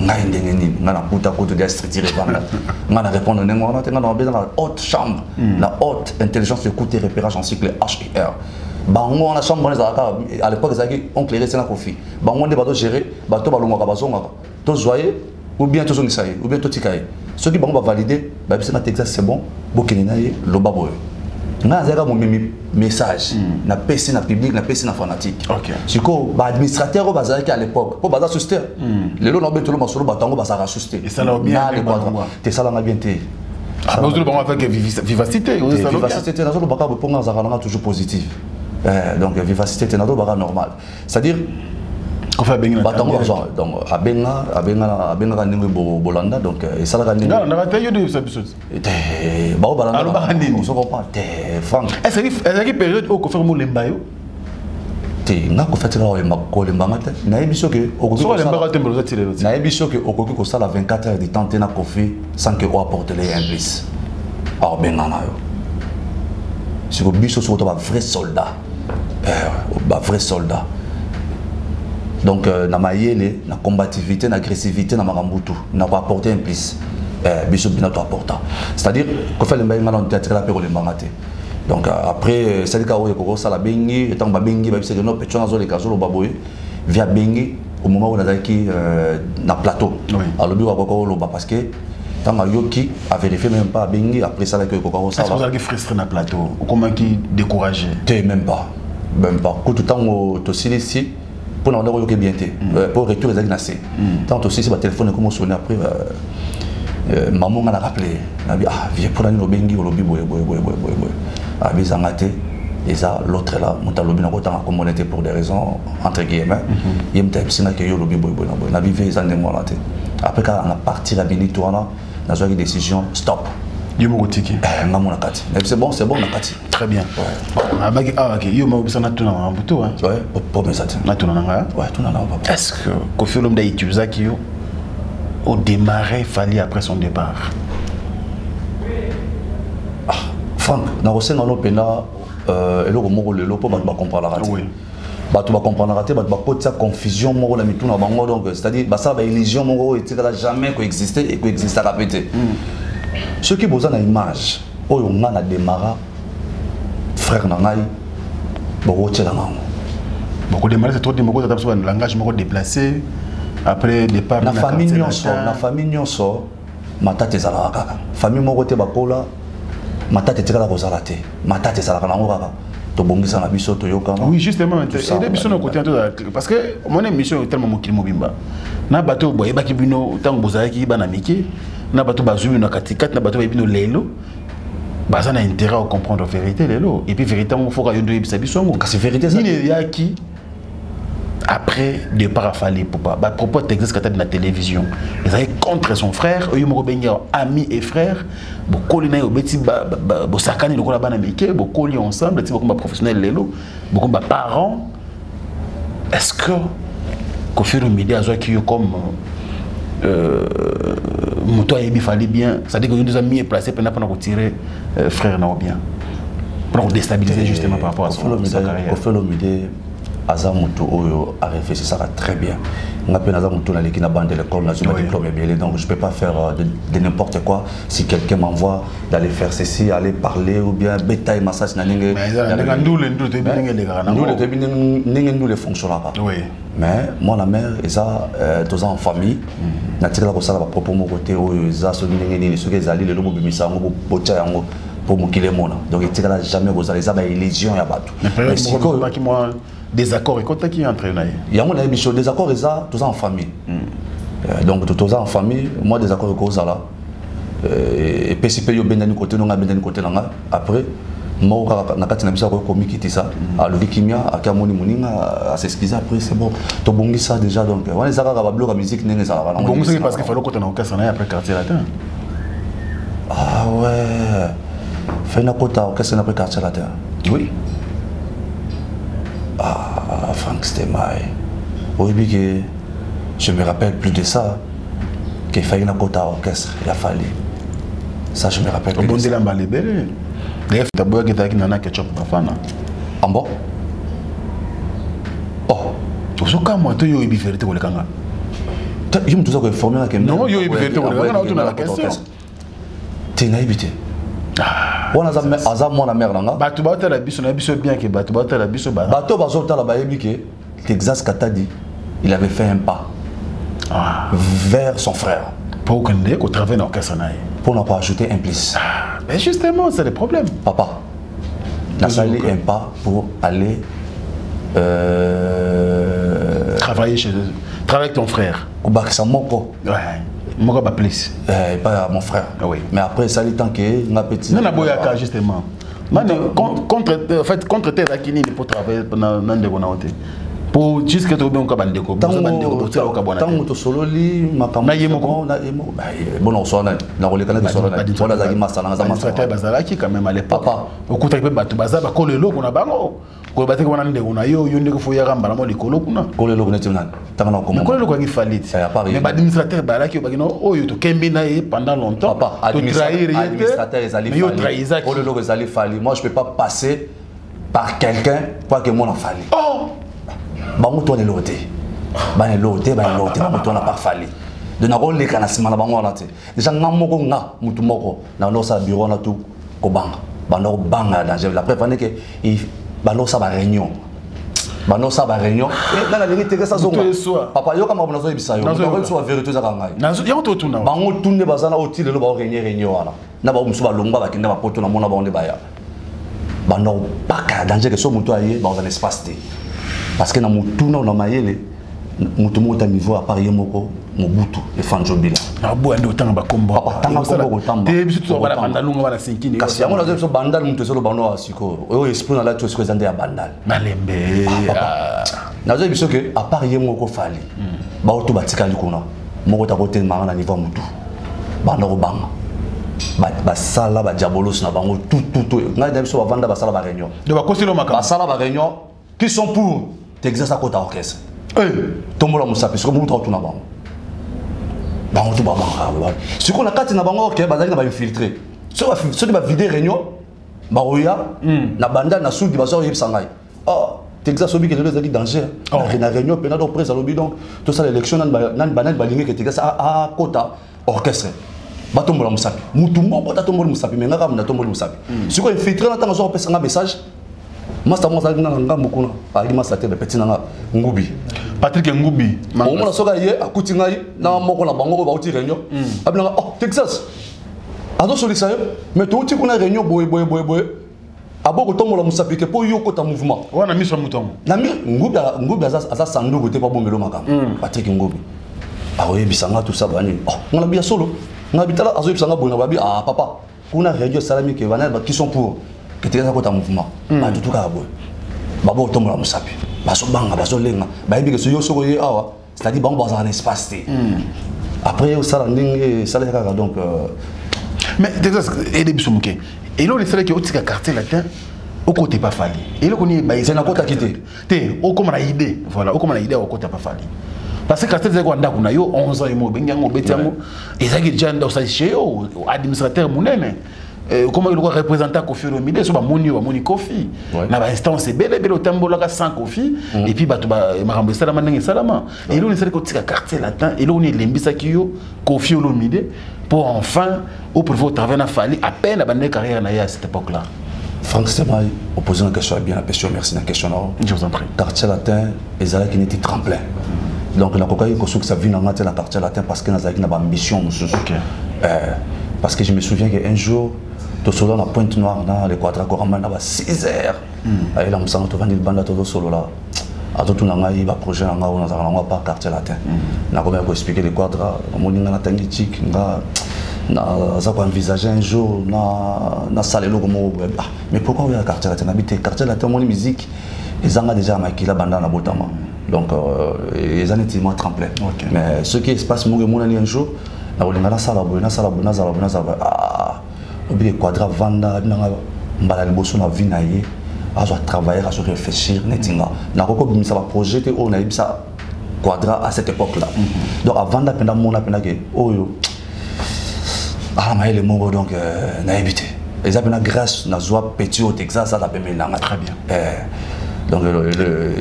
ngai ndenge nini? Ngai structure evanga na répondre ndenge wana te ngai na babeza na haute chambre. Na haute intelligence écoute et repérage en cycle her bango wana chambre wana ezalaka à l'époque ezalaki oncle rese na kofi. Bango nde bazogere bato balongwaka bazongaka tozwa ye ou bien tozongisa ye ou bien totika ye. Soki bango bavalide babisa na texas c'est bon bokende na ye loba boyo ngai azalaka momemi message napesi na public napesi na fanatique. Ok. sikoyo baadministrateur oyo bazalaki à l'époque mpo baza sus te lelo na obetolo masolo bato yango bazalaka sus te Esalaka bien Na te, esalanga bien avec vivi- vivacité vivacité azalaka nanga toujours positive. Eh, donc vivacité te nazolobaka normal. C'est à dire na bato yango bazwa donc abenga abengaka ndenge bolanda donc esalaka ndengbao balandaosocomprend te franc. Ezalaki période oyo kofaire molemba yo? Te nga kofetika kolembanga te nayebi soki nayebi soki okoki kosala. 24 heures du temps te na kofi sans ke oapportele ye implice aobenga ah, na yo. Siko biso soko to bavrai soldat. Eh, bavrai soldat. Donc euh, na mayele na combativité na agressivité na makambo tu na koapporte un plus. Eh, biso bina toapporta c'est à dire kofi alemba ye nga na te atikala mpe kolembanga te donc euh, après esalika oyo ekokosala bengi ntango babengi babisaki no pecho nazoleka azoloba boye vi abengi au moment oyo nazalaki euh, na plateau. Alobi wakoka oloba parce que ntango ayoki avérifie même pas abengi après esalaki oyo ekoka est-ce que kosala ozalaki frustré na plateau? Okomaki découragé te même pas. Même pas. Kutu ntango tosilisi mpo na bandako oyoki bien te Euh, mpo retour ezalaki na se ntango tosilisi batelefone ekomi osone après euh, euh, mamo nga na rappelé nabi ah vie mpo na nini obengi olobi boye boye boye boye boye boye abi ezanga te eza l'autre là moto alobi te pour des raisons entre guillemets. Ye moto ayebisingaki yo olobi boye boye na boye nabi ve eza ndenge wana te après kaka na partir ya minute wana nazwaki décision stop yo moko tiki Eh, nga kati c'est bon c'est bon na kati très bien. Abaki awa ke yo mobisa natuna makambo to hein. ouais po mesa te natuna na nga ouais tuna na papa. Est-ce que kofi olomda utilisaki yo? Au démarrer fali après son départ. Frank nakosenga no mpena eloko moko lelo mpo bato bakomprendaka te Oui. bato bakomprendaka te bato bakotisa confusion moko na mitu na bango donc c'est-à-dire basala baillusion moko oyo etikala jamais koexiste koexistaka mpe te soki boza na image oyo nga na démara frère na ngai bokodémarrer c'est trop de moko tata biso langage moko déplacé. Après départ na famille nyonso na famille nyonso matata ezalaka kaka famille moko te bakola matata etikala kozala te matata ezalaka nango kaka tobongisa na biso toyokana oui justement ede biso na ya tozala parce que omona émission tellement mokili mobimba. Na bato oyo boyebaki bino ntango bozalaki bana mike na bato bazwi bino na katikati na bato bayebi bino lelo baza na intérêt à comprendre vérité lelo. Et puis vérité yango foka yo nde oyebisa biso yango kasi vérité nini eyaki après départ afali popa bapropos texas kata na télévision. Ezalaki contre son frère. Oyo moko bengi awa ami et frère. Bokoli na obeti ba- ba- ba- bosakani lokola bana mike. Bokoli ensemble ti bokomi baprofessionnel lelo. Bokomi baparent est-ce que kofi olomide azwaki yo comme euh, moto ayebi fali bien? C'est-à-dire que yo nde oza mieux placé mpena mpona kotire euh, frère na bien. Mpona kodéstabiliser justement par rapport à son, sa carrière aza moto oyo aréfléchissaka très bien. Nga mpe naza moto naleki na bande de l'école nazwi Oui. badiplôme ebele donc je peux pas faire euh, de, de n'importe quoi. Si quelqu'un m'envoie d'aller faire ceci aller parler ou bien massage na ndenge Mais na ndenge ndule toyebi ndenge ndule fonctionnaka mwana mare eza euh, toza en famille. Natikala kosala bapropos moko te oyo eza soki ndenge nini soki ezali lelo bobimisa yango bo- botya yango mpo mokili emona. Donc etikala jamais kozala. Eza baillusion ya bato. Mais Mais période moko sikoyo bimaki mwa désaccord ekotaki entre yo na ye yango nayebi so désaccord eza toza en famille. Euh, donc to- toza en famille moi désaccord ekozala epesi mpe yo obendani kote nonga abendani kote na nga après moko kaka na kati na biso akoki komikitisa alobi kimia aki amoni moninga asexcuse après c'est bon. Tobongisa déjà donc wana eza kaka babiloko ya musique ndenge ezalaka nango bongo soki ndenge parce ezalaka. fali okota na okasa na ye après quartier latin ah ouais. Fai nakota orchestre na après quartier latin oui ah frank stemai. Ke je me rappelle plus de ça ke fai nakota orchestre ya fali ça je me rappelle plus ebele d'ailleurs taboyaki ezalaki nana ketchup bafana ambo oh. Ozokamwa to yo oyebi vérité kolekanga Ta- yo moto oza koinforme nake Non, yo oyebi vérité koleka nga naotuna la question. te nayebi te wana aza mwana mare na nga bato baotala biso na biso bien ke bato baotala biso ba. Bato bazotala bayebi ke texas katadi il avait fait un pas Ah, vers son frère. Mpo okende kotravaille na orchestre na ye pour ne pas ajouter un plus. Mais justement c'est le problème. Papa nasali un pas pour aller euh, travailler chez eux. Travaille avec ton frère. kobakisa moko ouais moko baplace euh, epai ya mon frère. Ah oui. mais après esali tant ke nga peti nga naboyaka justement mane con- contre en fait contre te ezalaki nini mpo travailler na na ndeko na yo te po jusque tobengoka bandeko boza bandeko botilaoka bwana ntango te tosololi makambo Na ye moko? na ye moko Bah, eh, masala bazalaki quand même à l'époque. Papa. eloko na bango koyeba teke wana ndeko na yo yo ndenge fo oyaka mbala mo likolo kuna. Kolo eloko neti nani ntanga na mais okoma kolo eloko yangi part mais baadministrateur balaki yo bakino oyo tokembi na ye pendant longtemps. Totrahir ye administrateur te. ezali mais yo fali. trahisaki Oyo eloko ezali fali. Moi je peux pas passer par quelqu'un po ake mona fali. Oh! Bango to wana eloko te. Bana eloko te bana eloko te. Bango to wana par fali. De nakoleka na nsima na bango wana te. Déjà nga moko nga mutu moko nabanda kosala biro wana tu kobanga banda kobanga ya danger la preuve balosa baréunion banosa baréunion nga na lingi teke sazongapapa yoka makambo nazoyebisa yoyebisa baverité ezaka ngai bango tu nde baza na oti lelo baorenie réunion wana. Na bao mosusu balongwa bakenda bapoto na mona bango nde baya. Banda kopaka ya danger ke so moto aye baoza na espace te. Parce que na motuna na mayele moto moko ta niveau apart ye moko mobutu efanjo bila naboya nde otanga bakombo. Papa, tanga kombo kotamba. te biso tozobana Kotamba. bandalunga bana sinkini kasi yango nazo biso bandal moto ezolo bano ya sikoyo. Oyo esprit na lati sikoyo eza nde ya bandal. Malembe. Ah. nazo biso ke à part ye moko fali bao to batikali kuna moko ta kotelemanga na niveau ya motu. Banda kobanga Ba- basala badiabolos na bango tututu ngai na biso bavanda basala baréunion basala baréunion qui sont pour? Texas akota orchestre. Eh, tombola mosapi siko mobutu aotuna bango bango to babanga sikoyo na kati na bango ok bazalaki na bainfiltré soki bavide réunion bakoya na na sudi ngai. Texas ezalaki danger. Na- réunion mpena do presse alobi donc tosala élection nani ba- nani banani balingi ke texas akota orchestre. Batombola mosapi. Mutu moko tatomboli mosapi me ngaka munda atomboli mosapi. Sikoyo infiltré na ntango message masta moko azalaki kuna alaki te ngubi patrik ngubi. Omona soki aye akuti ngai na moko na bango oyo bauti réunion. Abinanga oh texas. Azosolisa yo mais touti kuna réunion boye boye boye boye. Abo kotombola mosapi ke mpo yo okota mouvement. Wana miso ya motongo. Na mi ngubi aza sanduku te mpo abombelo makambo. Patrik ngubi. Akoyebisa nga tusa banini oh nga nabi ya solo. Nga bitala azoyebisa nga boye na babi ah papa kuna réunion esalami ke bana sont pour? Ke tekesa kota mouvement. Batutu kaka boye. Babo kotombola mosapi bazobanga bazolenga. Bayebi ke yo soko ye awa c'est-à-dire bango bazala na espace te. Après osala ndenge esalaki kaka donc euh, mais ede biso moke eloko esalaki otika quartier latin okota epa fali. Eloko nini Te nakotaki te. te okóma na idée voilà okóma na idée ya kokota epa fali. Parce que quartier ezalaki wa ndako na yo 11 ans emo obengi yango obeti yango. Ezalaki deja nda osali chez yo administrateur monene Eh, okomaki lokola représentant kofi olomide? So bamoni yo bamoni kofi. Na bainstance ebele ebele otambolaka sans kofi. Et puis bato ba- makambo esalama ndenge esalama. Eloko esalaki otika quartier latin eloko nini elembisaki yo kofi olomide pour enfin opréfé otravaille na fali à peine abandaki carrière na ye à cette époque là frank stemai opose na question ya bien na question merci na question je vous en prie. Quartier latin ezalaki neti tremplin. Donc nakokaki kosukisa vie na nga te na quartier latin parce na baambition mosusu. Ok. Euh, parce que je me souviens qu'un jour tosolola na pointe noire na le quadra koramba na ba 6 heures. Ayela mosanga tovandi libanda tozosolola. Azotuna ngai baprojet na ngai oyo nazalaka nango apart quartier latin. Nakomeka koexplike le quadra omoni nga natangi tik nga naza koenvisage un jour na nasala eloko moko boye. Ah, mais pourquoi oya quartier latin? Nabi te quartier latin omoni musique ezanga déjà ya makila banda na botama. Donc euh, eza neti mwa tremplin. Mais soki espace moko emonani un jour nakolinga nasala boye nasala boye nazala boye nazala boye ah, obike quadra vanda abinanga mbala liboso na vie na ye azwa travailler azwa réfléchir neti nga nakoki kobimisa baprojet te oyo nayebisa quadra à cette époque là donc avanda mpenza mona mpenza ke oyo ala mayele moko donc euh, nayebi te eza mpena grâce nazwa petit au texas aza pembeni na ngai Très bien. Eh, donc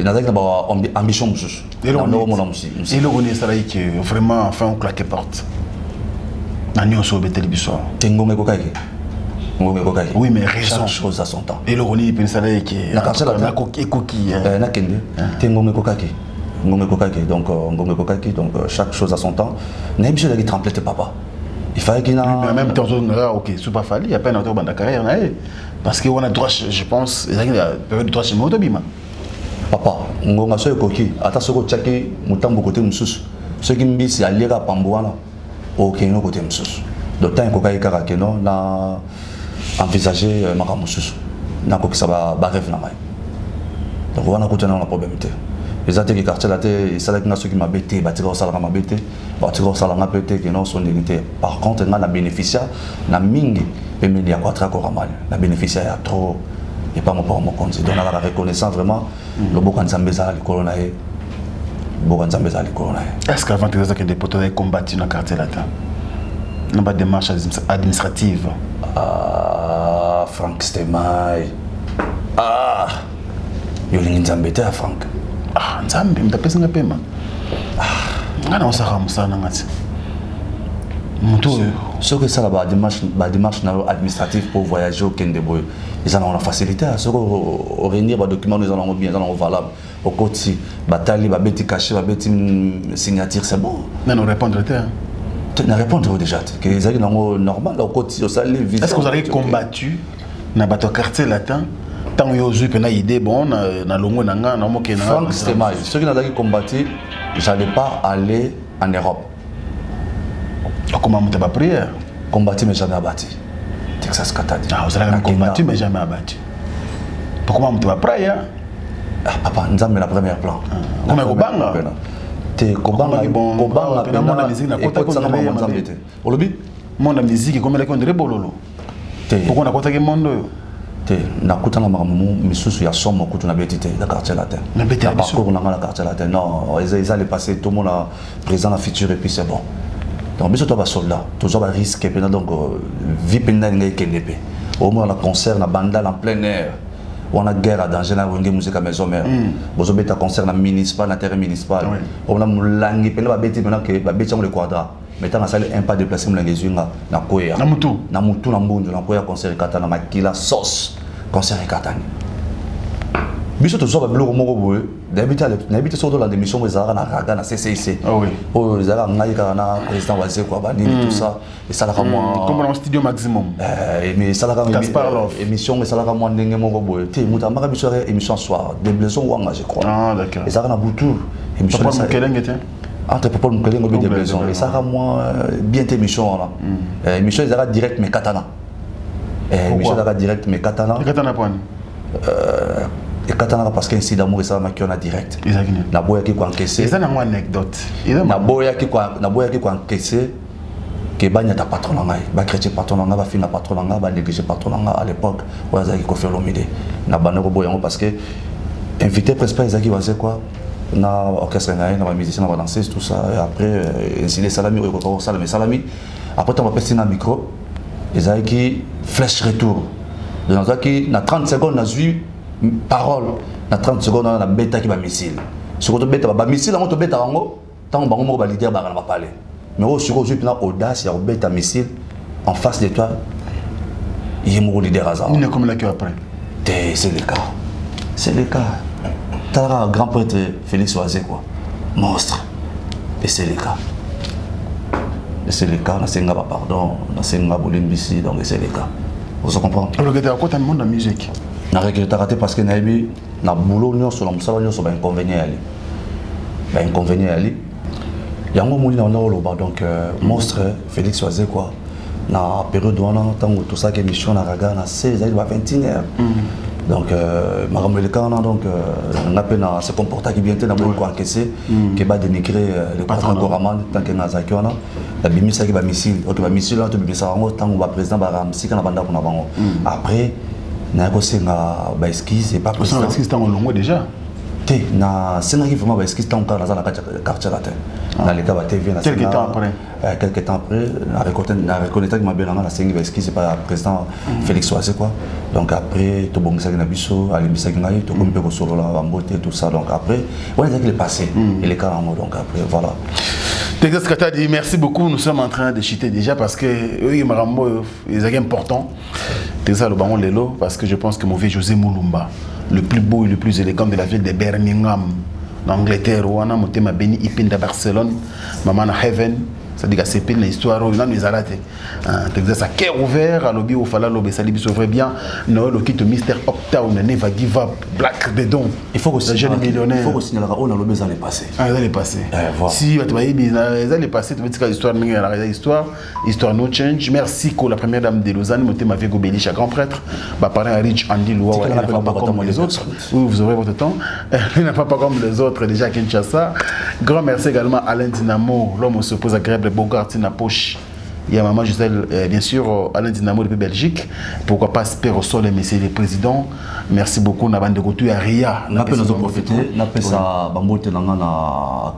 nazalaki na baambition mosusu naomona mosi eloko nini esalaki ke vraiment enfin oclake porte. Na nyonso obeteli biso awa te ngonga ekokaki Oui, mais raison. chaque chose à son temps. Eloko nini ekoki nakende. Te ekokaki ekokaki donc euh, ekokaki donc euh, chaque chose à son temps. Nayebi biso ezalaki tremple te papa. Il en na même temps ok supa fali apena na tokobanda carrière parce que wana droit je pense ezalaki na période de droit chemin otobima papa ngonga so ekoki ata soki otiaki motambo kote mosusu soki mbisi alieka pambo wana okende kote mosusu donc ntango ekokaki kaka keno na envisage euh, makambo mosusu nakokisa ba- barêve na ngai donc wana kutana na problème te eza te ke quartier la te esalaki nga soki mabe te batika kosalaka mabe te batika kosalanga mpe te keno sondeli te par contre nga na bénéficia na mingi pembeni ya quatra koramani na bénéficia ya trop mokonzi donc reconnaissant vraiment. Loboko ya nzambe ezala likolo na ye loboko ya nzambe ezala likolo na ye est ce que avant poto combattu na quartier latin na badémarche administrative Ah, frank stemai. Ah yolingi nzambe te ya frank. Ah nzambe moto apesinga pema ngai na osaka mosala nanga ti? Moto oyo. Soki esala badémarche badémarche na yo administrative pour voyager okende boye eza nango na facilité ah. soki oréunir badocument no eza nango bien eza nango valable. Okoti batali babeti cachet babeti mm, signature c'est bon. Nano répondre. Te- na répondre déjà. Te ke ezalaki nango normal okoti osali visa est ce que ozalaki combattu na bato ya quartier latin ntango yo ozwi mpena idée bon na na longo na nga naomokende frank stemai soki nazalaki combattu j'allais pas aller en europe. Okoma moto ya baprière combattu mais jamais abattu. Texas katadi Ah, ozalaka Nakenda- combattu mais jamais abattu. Pokoma moto ya bapraya Ah, papa nzambe na premier plan. Koma Na kobanga? premier plan. Te kobanga musique na kota ekotisanga kondele makambo ya nzambe mabe. te. Olobi? Monde ya musike ekomelaki ondire bololo. Poko nakotaki monde oyo? Te nakutanga makambo misusu ya somo kutu nabeti te na quartier latin Na parcours nanga na quartier latin non eza eza le passé tomona présent na futur et puis c'est bon. Donc biso to basoldat tozwa barisque mpena donc euh, vie mpena alinga ekende mpe. Omona na concert na bandal en plein air wana guerre danger na wenge musique à maison mère. Bozobeta concert na municipal na terrain municipal omona molangi mpena babeti mpena ke babeti yango le quadrat mais ntango asali un pas déplacé molangi ezwi nga nakwea Na mutu? na mutu na mbunzu nakwea concert ekatana makila sauce concert ekatani biso tozwa babiloko moko boye. Nayebi te soki tolanda émission ezalaka na raga na ccic Ah oyo ezalaka ngai kaka na président wazekwa banini tout ça esalaka comme mwa na studio maximum. Eh, esalaka émission esalaka mwa ndenge moko boye. Te moto amaka biso yaka émission soir déblaison wanga je crois. Ah ezalaka na butu émission papa esa- mokelenge te entre popol mokelenge déblaison Déblaison. esalaka mwa euh, bien te émission wana Eh, émission ezalaka direct mais katana. Eh, émission ezalaka direct mais katana ekatanaka parce que incident moko esalamaki wana direct. Naboyaki koencaisse eza nango anecdote naboyaki koencaisse ke banyata patron na ngai bachrétien patron na ngai bafinga patron na ngai banéglige patron na ngai à l'époque oyo azalaki kofi olomide na banda koboya yango parce que invité principal ezalaki baze quoi? Na orchestre na ye na bamusicien na badanseuse tout ça. Et après euh, inside esalami oyo ekoka kosalama esalami après ntango bapesi na micro. Ezalaki flèche retour. Donc nazalaki na 30 secondes nazwi parole na 30 secondes wana nabetaki bamissile soki tobeta bamissile yango tobetaka yango ntango bango moko balider baka na bapale mais oyo sikoyo ozwi mpena audace ya kobeta missile en face de toi ye moko leader aza nini ekomelaki yo après. Te c'est le cas. C'est le cas. Talaka grand prêtre félix oise quoi. Monstre. Et c'est le cas. Et c'est le cas. Nasenga bapardon nasenga bolembisi donc c'est le cas. Ozo comprendre olokete akota monde ya musique? Naregretaka te parce que nayebi na boulot nyonso na mosala nyonso bainconvénient yali bainconvénient yali yango omoni na wana oloba donc euh, monstre félix waze quoi na période wana ntango tosalaki émission na raga na se ezali ba 21 heure donc euh, makambo eleka wana donc euh, nga mpe na se comportaki bien te ke badénigre euh, le patron goraman tanke nga azalaki wana. Nabimisaki bamissile ok bamissile wana tobimisaka yango ntango baprésident baramsika na bandako na bango. Après naya kosenga baeskise epa osanga président. eskisi ntango olongo déjà te nasengaki vraiment baeskise ntango kaka naza na kati ya quartier la te naleka batv Quelque temps après. quelque temps après nareconnaîtraki mabe nanga nasengi baeskise pa président félix oase quoi. Donc après tobongisaki na biso alimbisaki ngai tokomi mpe kosolola bambote tout ça donc après wana ezalaki le passé eleka nango donc après voilà. Texas Kata dit merci beaucoup, nous sommes en train de chuter déjà parce que oui, Marambo, ils sont importants. Texas le baron Lelo parce que je pense que mon vieux José Moulumba, le plus beau et le plus élégant de la ville de Birmingham, na angleterre wana motema beni ipe nda barcelone mama na heaven. C'est-à-dire que c'est pile l'histoire où nous allons Texas a cœur ouvert, à l'objet au fala l'objet ça libère vrai bien, Noël au quitte Mister Uptown, Never Give Up, Black the Don. il faut Le jeune millionnaire. il faut kosignalaka oyo nalobi eza le passé Ah, passer. Eh. Si passer, tu vas dire que l'histoire n'est pas la histoire, histoire no change. Merci ko la première dame de Lausanne, monté ma vie Gobeli, chaque grand prêtre. Parrain à Rich Andy na n'a bakota comme les autres. Oui, vous aurez votre temps. <laughs> Il n'a pas pas comme les autres, déjà à Kinshasa. Grand merci également à Alain Dinamo, l'homme au s'oppose agréable, Bogart, na poche. Il y a maman Gisèle, euh, bien sûr, euh, Alain Dinamo depuis Belgique. Pourquoi pas Spero Sol, monsieur le président. Merci beaucoup, Naban de Gotu, à Ria.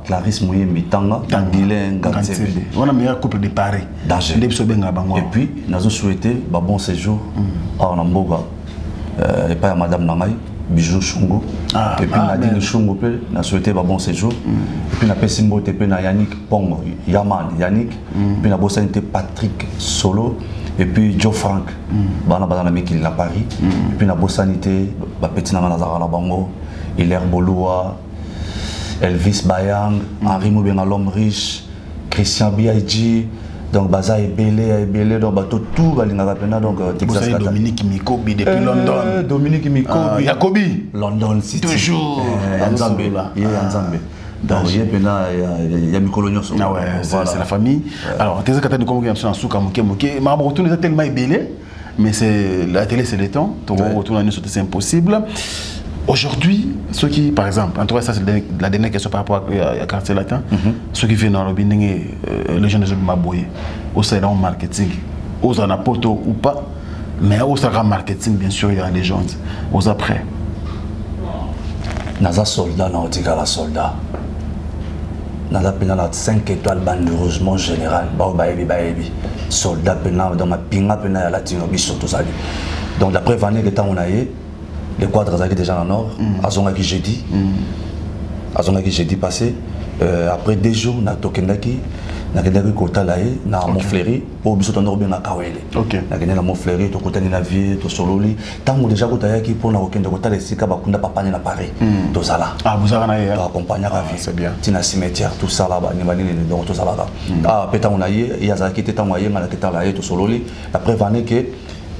clarisse On a meilleur couple de Paris. Danger. Nde biso benga bango. et puis nazosouhaite babon séjour awa na mboka euh, epai ya madame na ngai bijou shungu Ah, et puis ah, nadine merde. shungu mpe nasouhaite babon séjour. Et puis napesi mbote mpe na yannick pongo yaman yannick. Puis nabosani te patrick solo. Et puis joe frank. Bana baza na mikili na paris. Et puis nabosani te bapeti na ngai nazalaka na bango. Hilaire bolua elvis bayang henri mobenga l'homme riche. Christian big donc baza ebele ebele donc bato tout balingaka mpena donc euh, Texas Vous savez, Kata. Dominique Mikobi depuis Euh, London. dominique Ah, mikobi Jacobi. london city Toujours. Eh, ya Ah, nzambe ye ya nzambe donc ye mpena ya- mikolo nyonso Ah ouais, c'est la famille. Alors, Teza Kata Nikomo qui est en souka moké moké. Ma retourne est tellement ébélé, mais c'est la télé, c'est le temps. Retour à nous, c'est impossible. Aujourd'hui, ceux qui, par exemple, en tout cas, ça c'est la dernière- la question par rapport à, à quartier latin, ceux qui viennent dans le binding, les jeunes de Maboye, au salon marketing, aux anapoto ou pas, mais au salon marketing, bien sûr, il y a des gens, aux après. naza soldat na otikala soldat. Naza mpena na 5 étoile bandereusement général. Bao bayebi bayebi soldat mpena donc mapinga mpena ya latino biso tozali donc d'après vaneke ntango na ye le quadre azalaki déjà na nord azongaki jeudi azongaki jeudi passé. Euh, après deux jours na tokendaki nakendaki kotala ye na montfleuri oyo biso tanda kobengaka wele Ok. nakende na montfleuri tokutani na vie tosololi ntango déjà kotayaki mpona kokende kotala esika bakunda papane na paris tozala Ah, toaccompagnaka Ah, c'est bien. ntina cimetière tosala banini donc tozalaka mpe ntango na ye ye azalaki te ntango ayenganaki tala ye tosololi après vane ke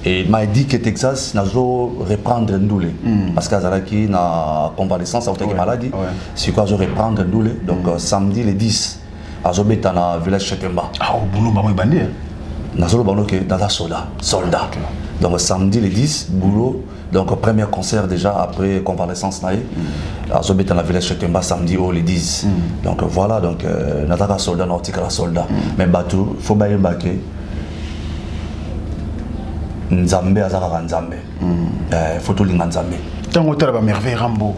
et m'a dit que Texas nazo reprendre ndule parce que azalaki na convalescence autaki maladie ouais. sikoyo azo reprendre ndule donc euh, samedi le 10 azobeta na village chetemba Ah, au boulot, bah, moi, bandit. nazoloba no ke naza soldat soldat. Donc samedi le 10 boulot. Donc premier concert déjà après convalescence na ye azobeta na village chetemba samedi oyo le 10 donc voilà donc euh, nazaka soldat na otikala soldat. Mais bato fo bayeba ke nzambe aza kaka nzambe. Eh, fo tolinga nzambe. Ntango otala bamerveille rambo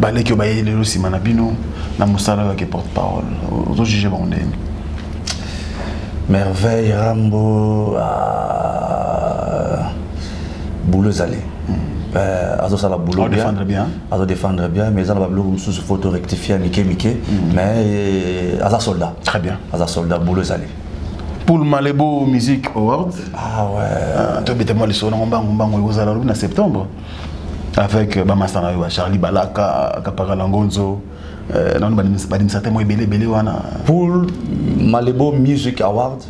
baleki oyo baye lelo nsima na bino na mosala oyo porte parole ozojuge bango ndeni. Merveille rambo ah, boulot ezali. Euh, azosala boulot Azo défendre bien. azo défendre bien mais eza na babiloko mosusu fo to rectifie ya mike mike mais eh, aza soldat. Très bien. Aza soldat boulot ezali pour malebo music award ah ouais. Nango mbango mbango ekozala lobi na septembre. Avec euh, bamasa na yo bacharli balaka kapakala ngonzo euh, nano badimisa te mwa ebele ebele wana. Pour malebo music award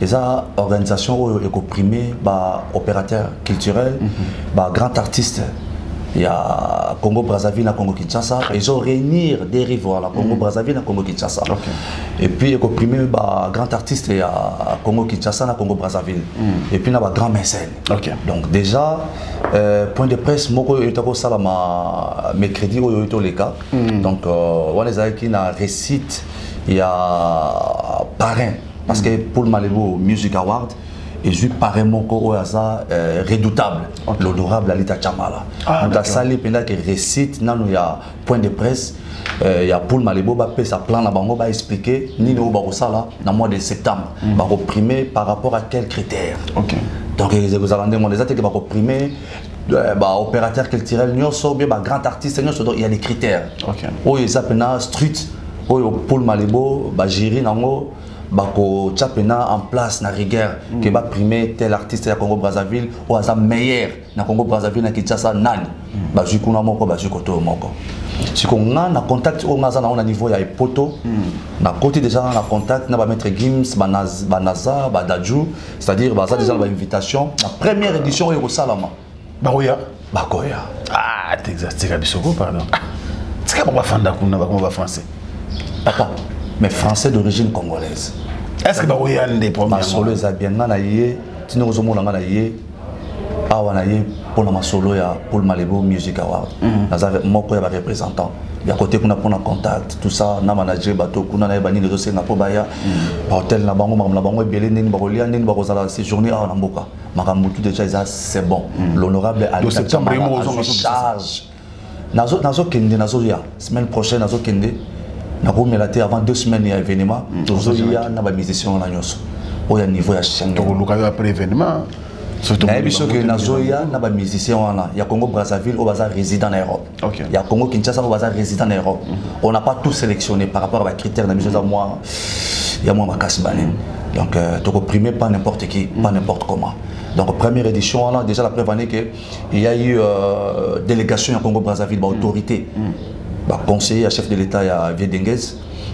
eza organisation oyo ekoprime baopérateur culturel bagrand artiste ya congo brazzaville na congo kinshasa ezo réunir des rivaux na congo brazzaville na congo kinshasa. Et puis ekoprime bagrand artiste ya congo kinshasa na congo brazzaville. Et puis na bagrand mécène ok. Donc déjà euh, point de presse moko oyo etaki kosalama mercredi oyo oyo toleka donc euh, wana ezalaki na récite ya parrain. Parce que pour malebo music award ezwi pare moko oyo aza euh, redoutable. L'honorable alita chamala Ah, moto d'accord. asali mpendake récite nano ya point de presse euh, ya poule malebo bapesa plan na bango baexplike nini oyo bakosala na mois de septembre. Bakoprime par rapport à quel critère ok. Donc ekozala ndenge wana eza teke bakoprime euh, baopérateur culturel nyonso ou bien bagrand artiste nyonso donc il y a des critères. Ok. oyo eza mpena street. Oyo paul malebo bagéri nango mpena en place na rigueur. Ke baprime tel artiste ya congo brazzaville oyo aza meilleur na congo brazzaville na kinshasa nani bazwi kuna moko bazwi kote oyo moko siko nga na contact oyo nga aza nango na niveau ya epoto nakoti déjà na contact na bamaître gims banaz- banaza badaju c'est-à-dire baza déjà na bainvitation na première édition oyo ekosalama bakoya. Bakoya. Ah tika bisoko pardon. Ah, tika bango bafanda kuna bakoma bafrançais papa mais français d'origine congolaise. Est ce que bakoya nde masolo eza bien nga na ye ntina ozomona nga na ye awa na ye mpona masolo ya paul malebo music award naza moko ya bareprésentant ya kote kuna mpona contact tout ça na manager bato kuna nayeba nini ezosenga mpo baya. Bahotel na bango makambo na bango ebele ndeni bakolia ndeni bakozala séjourné awa na mboka. Makambo tout déjà eza c'est bon. L'honorable nazokende nazoya semaine prochaine nazokende nakomela te avant deux semaines ya événement. Tozoya na bamusicien wana nyonso. Oyo niveau ya schengen tokoluka yo après événement nayebi soki nazoya na bamusicien wana ya congo brazzaville oyo baza résident na europe. Ya congo kinshasa oyo baza résident na europe. On n'a pas tout sélectionné par rapport à bacritère na biso eza mwa ya mwa makasi banini donc euh, tokoprime pas n'importe qui pas n'importe comment. Donc première édition wana déjà la preuve année que il y a eu euh, délégation ya congo brazzaville baautorité baconseiller ya chef de l'état ya vie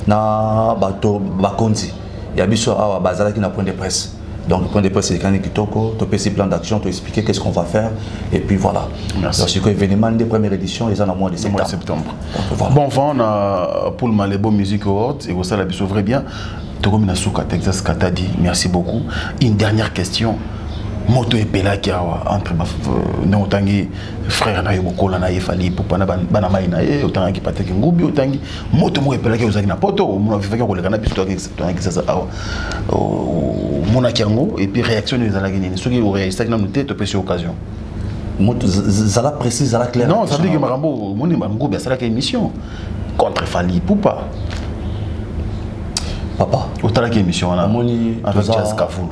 na bato bakonzi ya biso awa bazalaki na point de presse. Donc point de presse ekani kitoko topesi plan d'action toexpliquer qu'est ce qu'on va faire et puis voilà. Merci. donc sikoyo événement nde première édition eza na mois de le mois septembre de septembre. Donc, voilà. bon enfin on a pour malebo music awards ekosala biso vrai bien tokomi na suka texas katadi merci beaucoup. Une dernière question moto epelaki awa. Entre ndenge otangi frère na ye bokola na ye fali pupa na ban- bana mai na ye otangaki pateki ngubi otangi moto moko epelaki ozalaki na poto omona vivaki koleka na biso tongaki sasa awa. Omonaki yango epuis réaction oyo ezalaki nini? Soki oréagissaki nanu te topesi yo occasion. Moto zala précis zala clair non ça veut dire que makambo omoni bangubi asalaki émission contre fali pupa papa. Otalaki émission wana? Omoni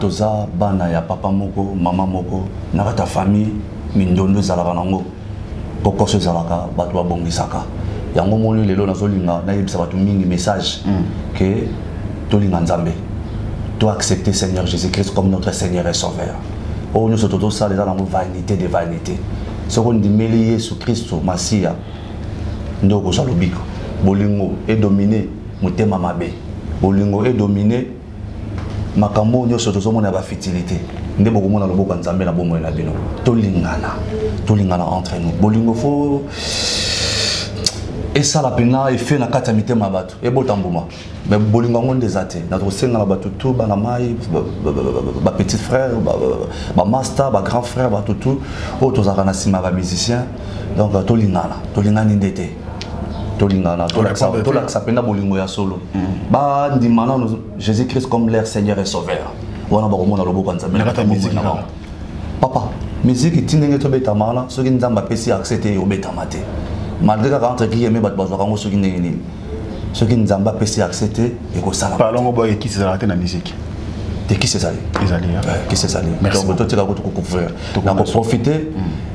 toza- bana ya papa moko mama moko na kati ya famille mindondo ezalaka nango. Kokoso ezalaka bato babongisaka. Yango moni lelo nazolinga nayebisa bato mingi message ke tolinga nzambe. To accepter seigneur jésus christ comme notre seigneur et sauveur. Oyo nyonso tozosala eza nango vanité de vanité. Soki ondimeli yesu kristo masiya nde okozwa lobiko? Bolingo edomine motema mabe bolingo edomine makambo oyo nyonso tozomona ya bafutilité nde bokomona loboko ya nzambe na bomoi na bino. Tolingana tolingana entre nous. Bolingo fo esala mpena efe na kati ya mitema ya bato. Ebota mbuma. Me bolingo yango nde eza te. Na tokosenga na bato tu bana mai bapetit frère bamaster bagrand frère bato tu oyo tozalaka na nsima ya bamusicien donc tolingana. Tolingani nde te tolingana tolakisa mpena bolingo ya solo. Bandima nano jésus christ comme leur seigneur et sauveur. Wana bakomona loboko ya nzambe Na bango. papa musique ti ndenge tobetama wana soki nzambe apesi accès te obetama te. Malgré kaka entre guillemets bato bazwaka yango soki ndenge nini. Soki nzambe apesi accès te ekosalama palongo boyo ekisi ezalaka te na musique? Te kisi ezali kisi ezali donc beaucoup. totikaka tokocouvrir nakoprofite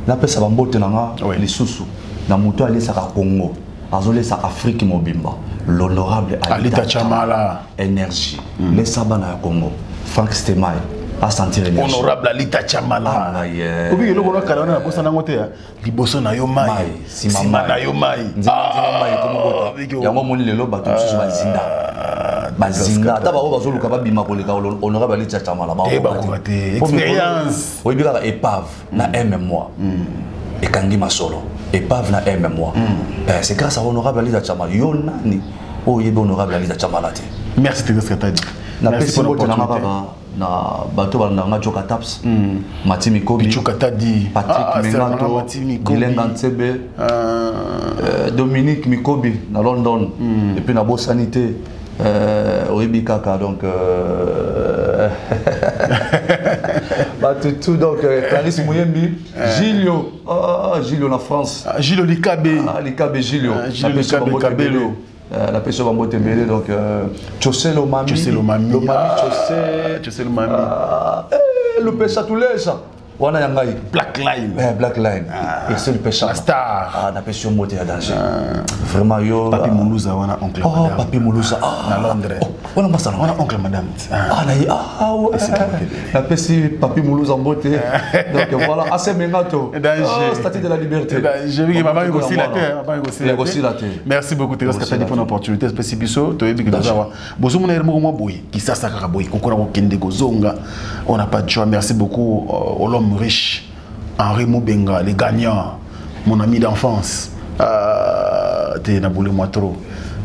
napesa bambote na nga lisusu. Na moto alesaka congo azolesa afrique mobimba l'honorable Alita Chamala. énergie lesa bana ya congo frank stemai asentir honorable alita chamala Ah, yeah. obiki eloko nakala wana nabosa nango te ya liboso na yo mai nsima na yo mai Ah, Biki, yango omoni lelo bato mosusu bazinda bazinda ata baoyo bazoluka babima koleka honorable alita chamala Eh, bakoka te. Expérience. oyebi kaka épave na mmoi ekangi masolo épave na mmoi Eh, c'est grâce à honorable alita chamala yo nani oyo oyebi honorable alita chamala te merci texas katadi napesi mbote nanga kaka na bato balandanga joka taps mati mikobi pichu katadi patrick mengato gilenga ntsebe Euh, dominique mikobi na london. Mm. epuis nabosani te euh, oyebi kaka donc <laughs> euh, tout donc euh, clarisse moyembi gilio ah, gilio na france Ah, Gilles Likabe. Ah, likabe gilio Ah, Gilio napesi bambote Kabelo. ebele. Euh, donc euh, chose lomami José Lomami. lomami Ah, chose. Ah, lupesa tulesa wana ya ngai Black Line. Eh, black line ese lupesa La star. Ah, mbote ya danger vraiment yo Papi ah, Moulouza, wana oncle oh, madame. papi Ah, Na Londres. oh, wana masala Wana oncle madame. Ah. Ah, naye ah, ouais. napesi papi moluza mbote donc voilà asemenga to Danger. Ah, statue de la liberté j'ai vu que maman est aussi la terre. Maman est aussi la terre. Merci beaucoup, pour l'opportunité. Espèce biso, tu as que nous avons. Bozo mon air moi boy, qui ça ça boy, kokora. On n'a pas de choix. Merci beaucoup euh, au l'homme riche, Henri Moubenga, les gagnants, mon ami d'enfance. Euh, t'es na boule moi trop.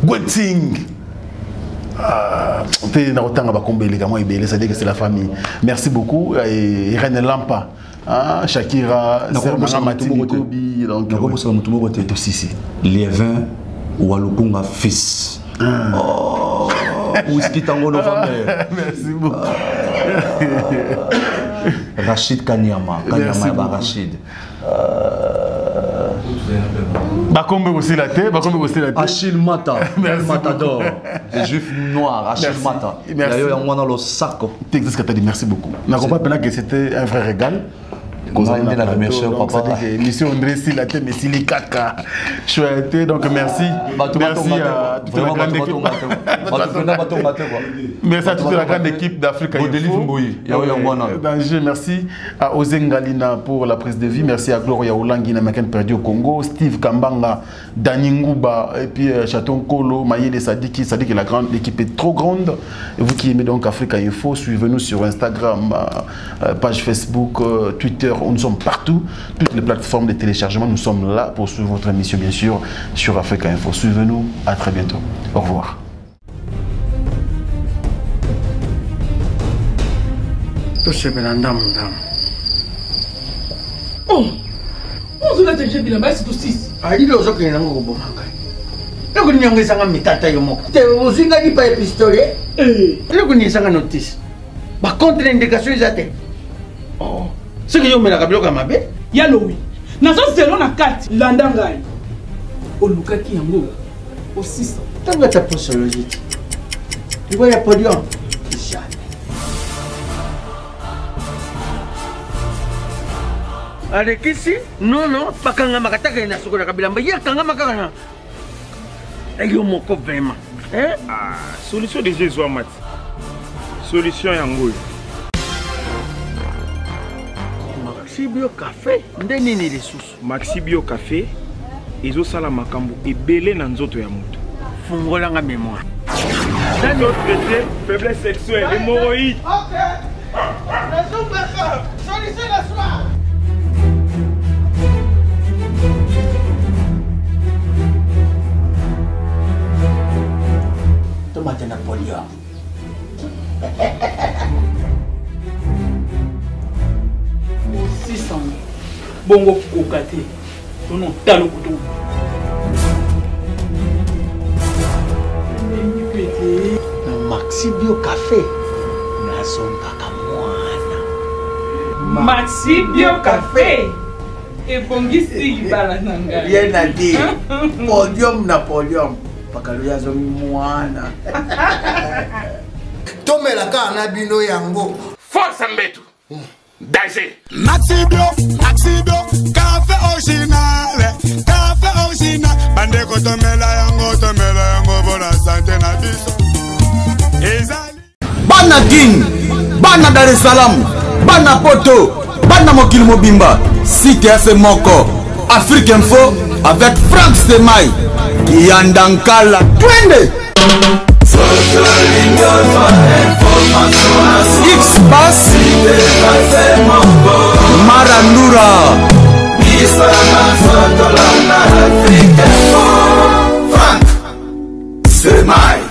Gwenting. te na kotanga bakombeleka mwa ebele c'est-à-dire que c'est la famille. Merci beaucoup. Et Irène Lampa hein, Shakira te. Matini donc nakobosana motu moko te tosisi lievin walukunga fils. Oh, whisky tango novembre merci beaucoup <laughs> rachid kanyama kanyama ya beaucoup. barachid. Bakombe kosila te bakombe kosila te achille mata. Matador le juif noir achille Merci. mata. Merci. yayo yango wana losako Texas Katadi merci beaucoup. Na comprends maintenant que c'était un vrai régal Ngai nde na remercie papa. émission André Sila te mais Sili Kaka chouette donc merci bato merci à toute la grande équipe te Merci à toute la grande équipe Yangwana. Danger, merci à Ozengalina pour la prise de vie. Merci à Gloria Olangina, Macan perdu au Congo. Steve Kambanga, Dani Ngouba, et puis euh, Chaton Kolo, Maïle Sadiki. Sadiki, la grande l'équipe est trop grande. Et vous qui aimez donc Africa Info, suivez-nous sur Instagram, euh, euh, page Facebook, Twitter. Nous sommes partout. Toutes les plateformes de téléchargement, nous sommes là pour suivre votre émission, bien sûr, sur Africa Info. Suivez-nous. À très bientôt. Au revoir. tosepela ndamu ndamu ozolata je bilamba esi tosisi alili ozokende nango koboma ngai eloko nini yango ezanga mitata yo moko? Te ozwinga lipa ya pistolet eloko nini ezanga notice bacontre indication eza te Oh. Soki yo omelaka biloko ya mabe? Ya lowi. Nazozelo na kati. Landa ngai. Olukaki yango. Osisa. Ntango ata posologie te libo ya podium. Jamais alekisi nono bakangamaka takende na sokolaka bilamba ye akangama kaka na. Yo moko vraiment. Eh? Ah, solution déjà ezwama ti solution yango. oyo maxi bio cafe nde nini lisusu? Maxi bio café ezosala makambo ebele na nzoto ya moto. Fungolanga mémoire. Ezotraite faiblesse sexuelle hémoroïde tomate na bongo koka te. Tono talo kutu. Na maxi bio cafe nazongaka mwana. Maxi bio cafe ebongisi libala na ngai. Ye na te podium na podium. Pakalo yazongi mwana. Tomela kaka na bino yango. Force Mbetu. Danger. Maxibio, Maxibio, café original, café original. Bande kotomela yango, tomela yango bona santé na biso. Ezali. bana king bana dar es salaam bana poto bana mokili mobimba site ese moko afrique info avec frank semai kiyanda nkala Félix Bass Marandura Frank Semaille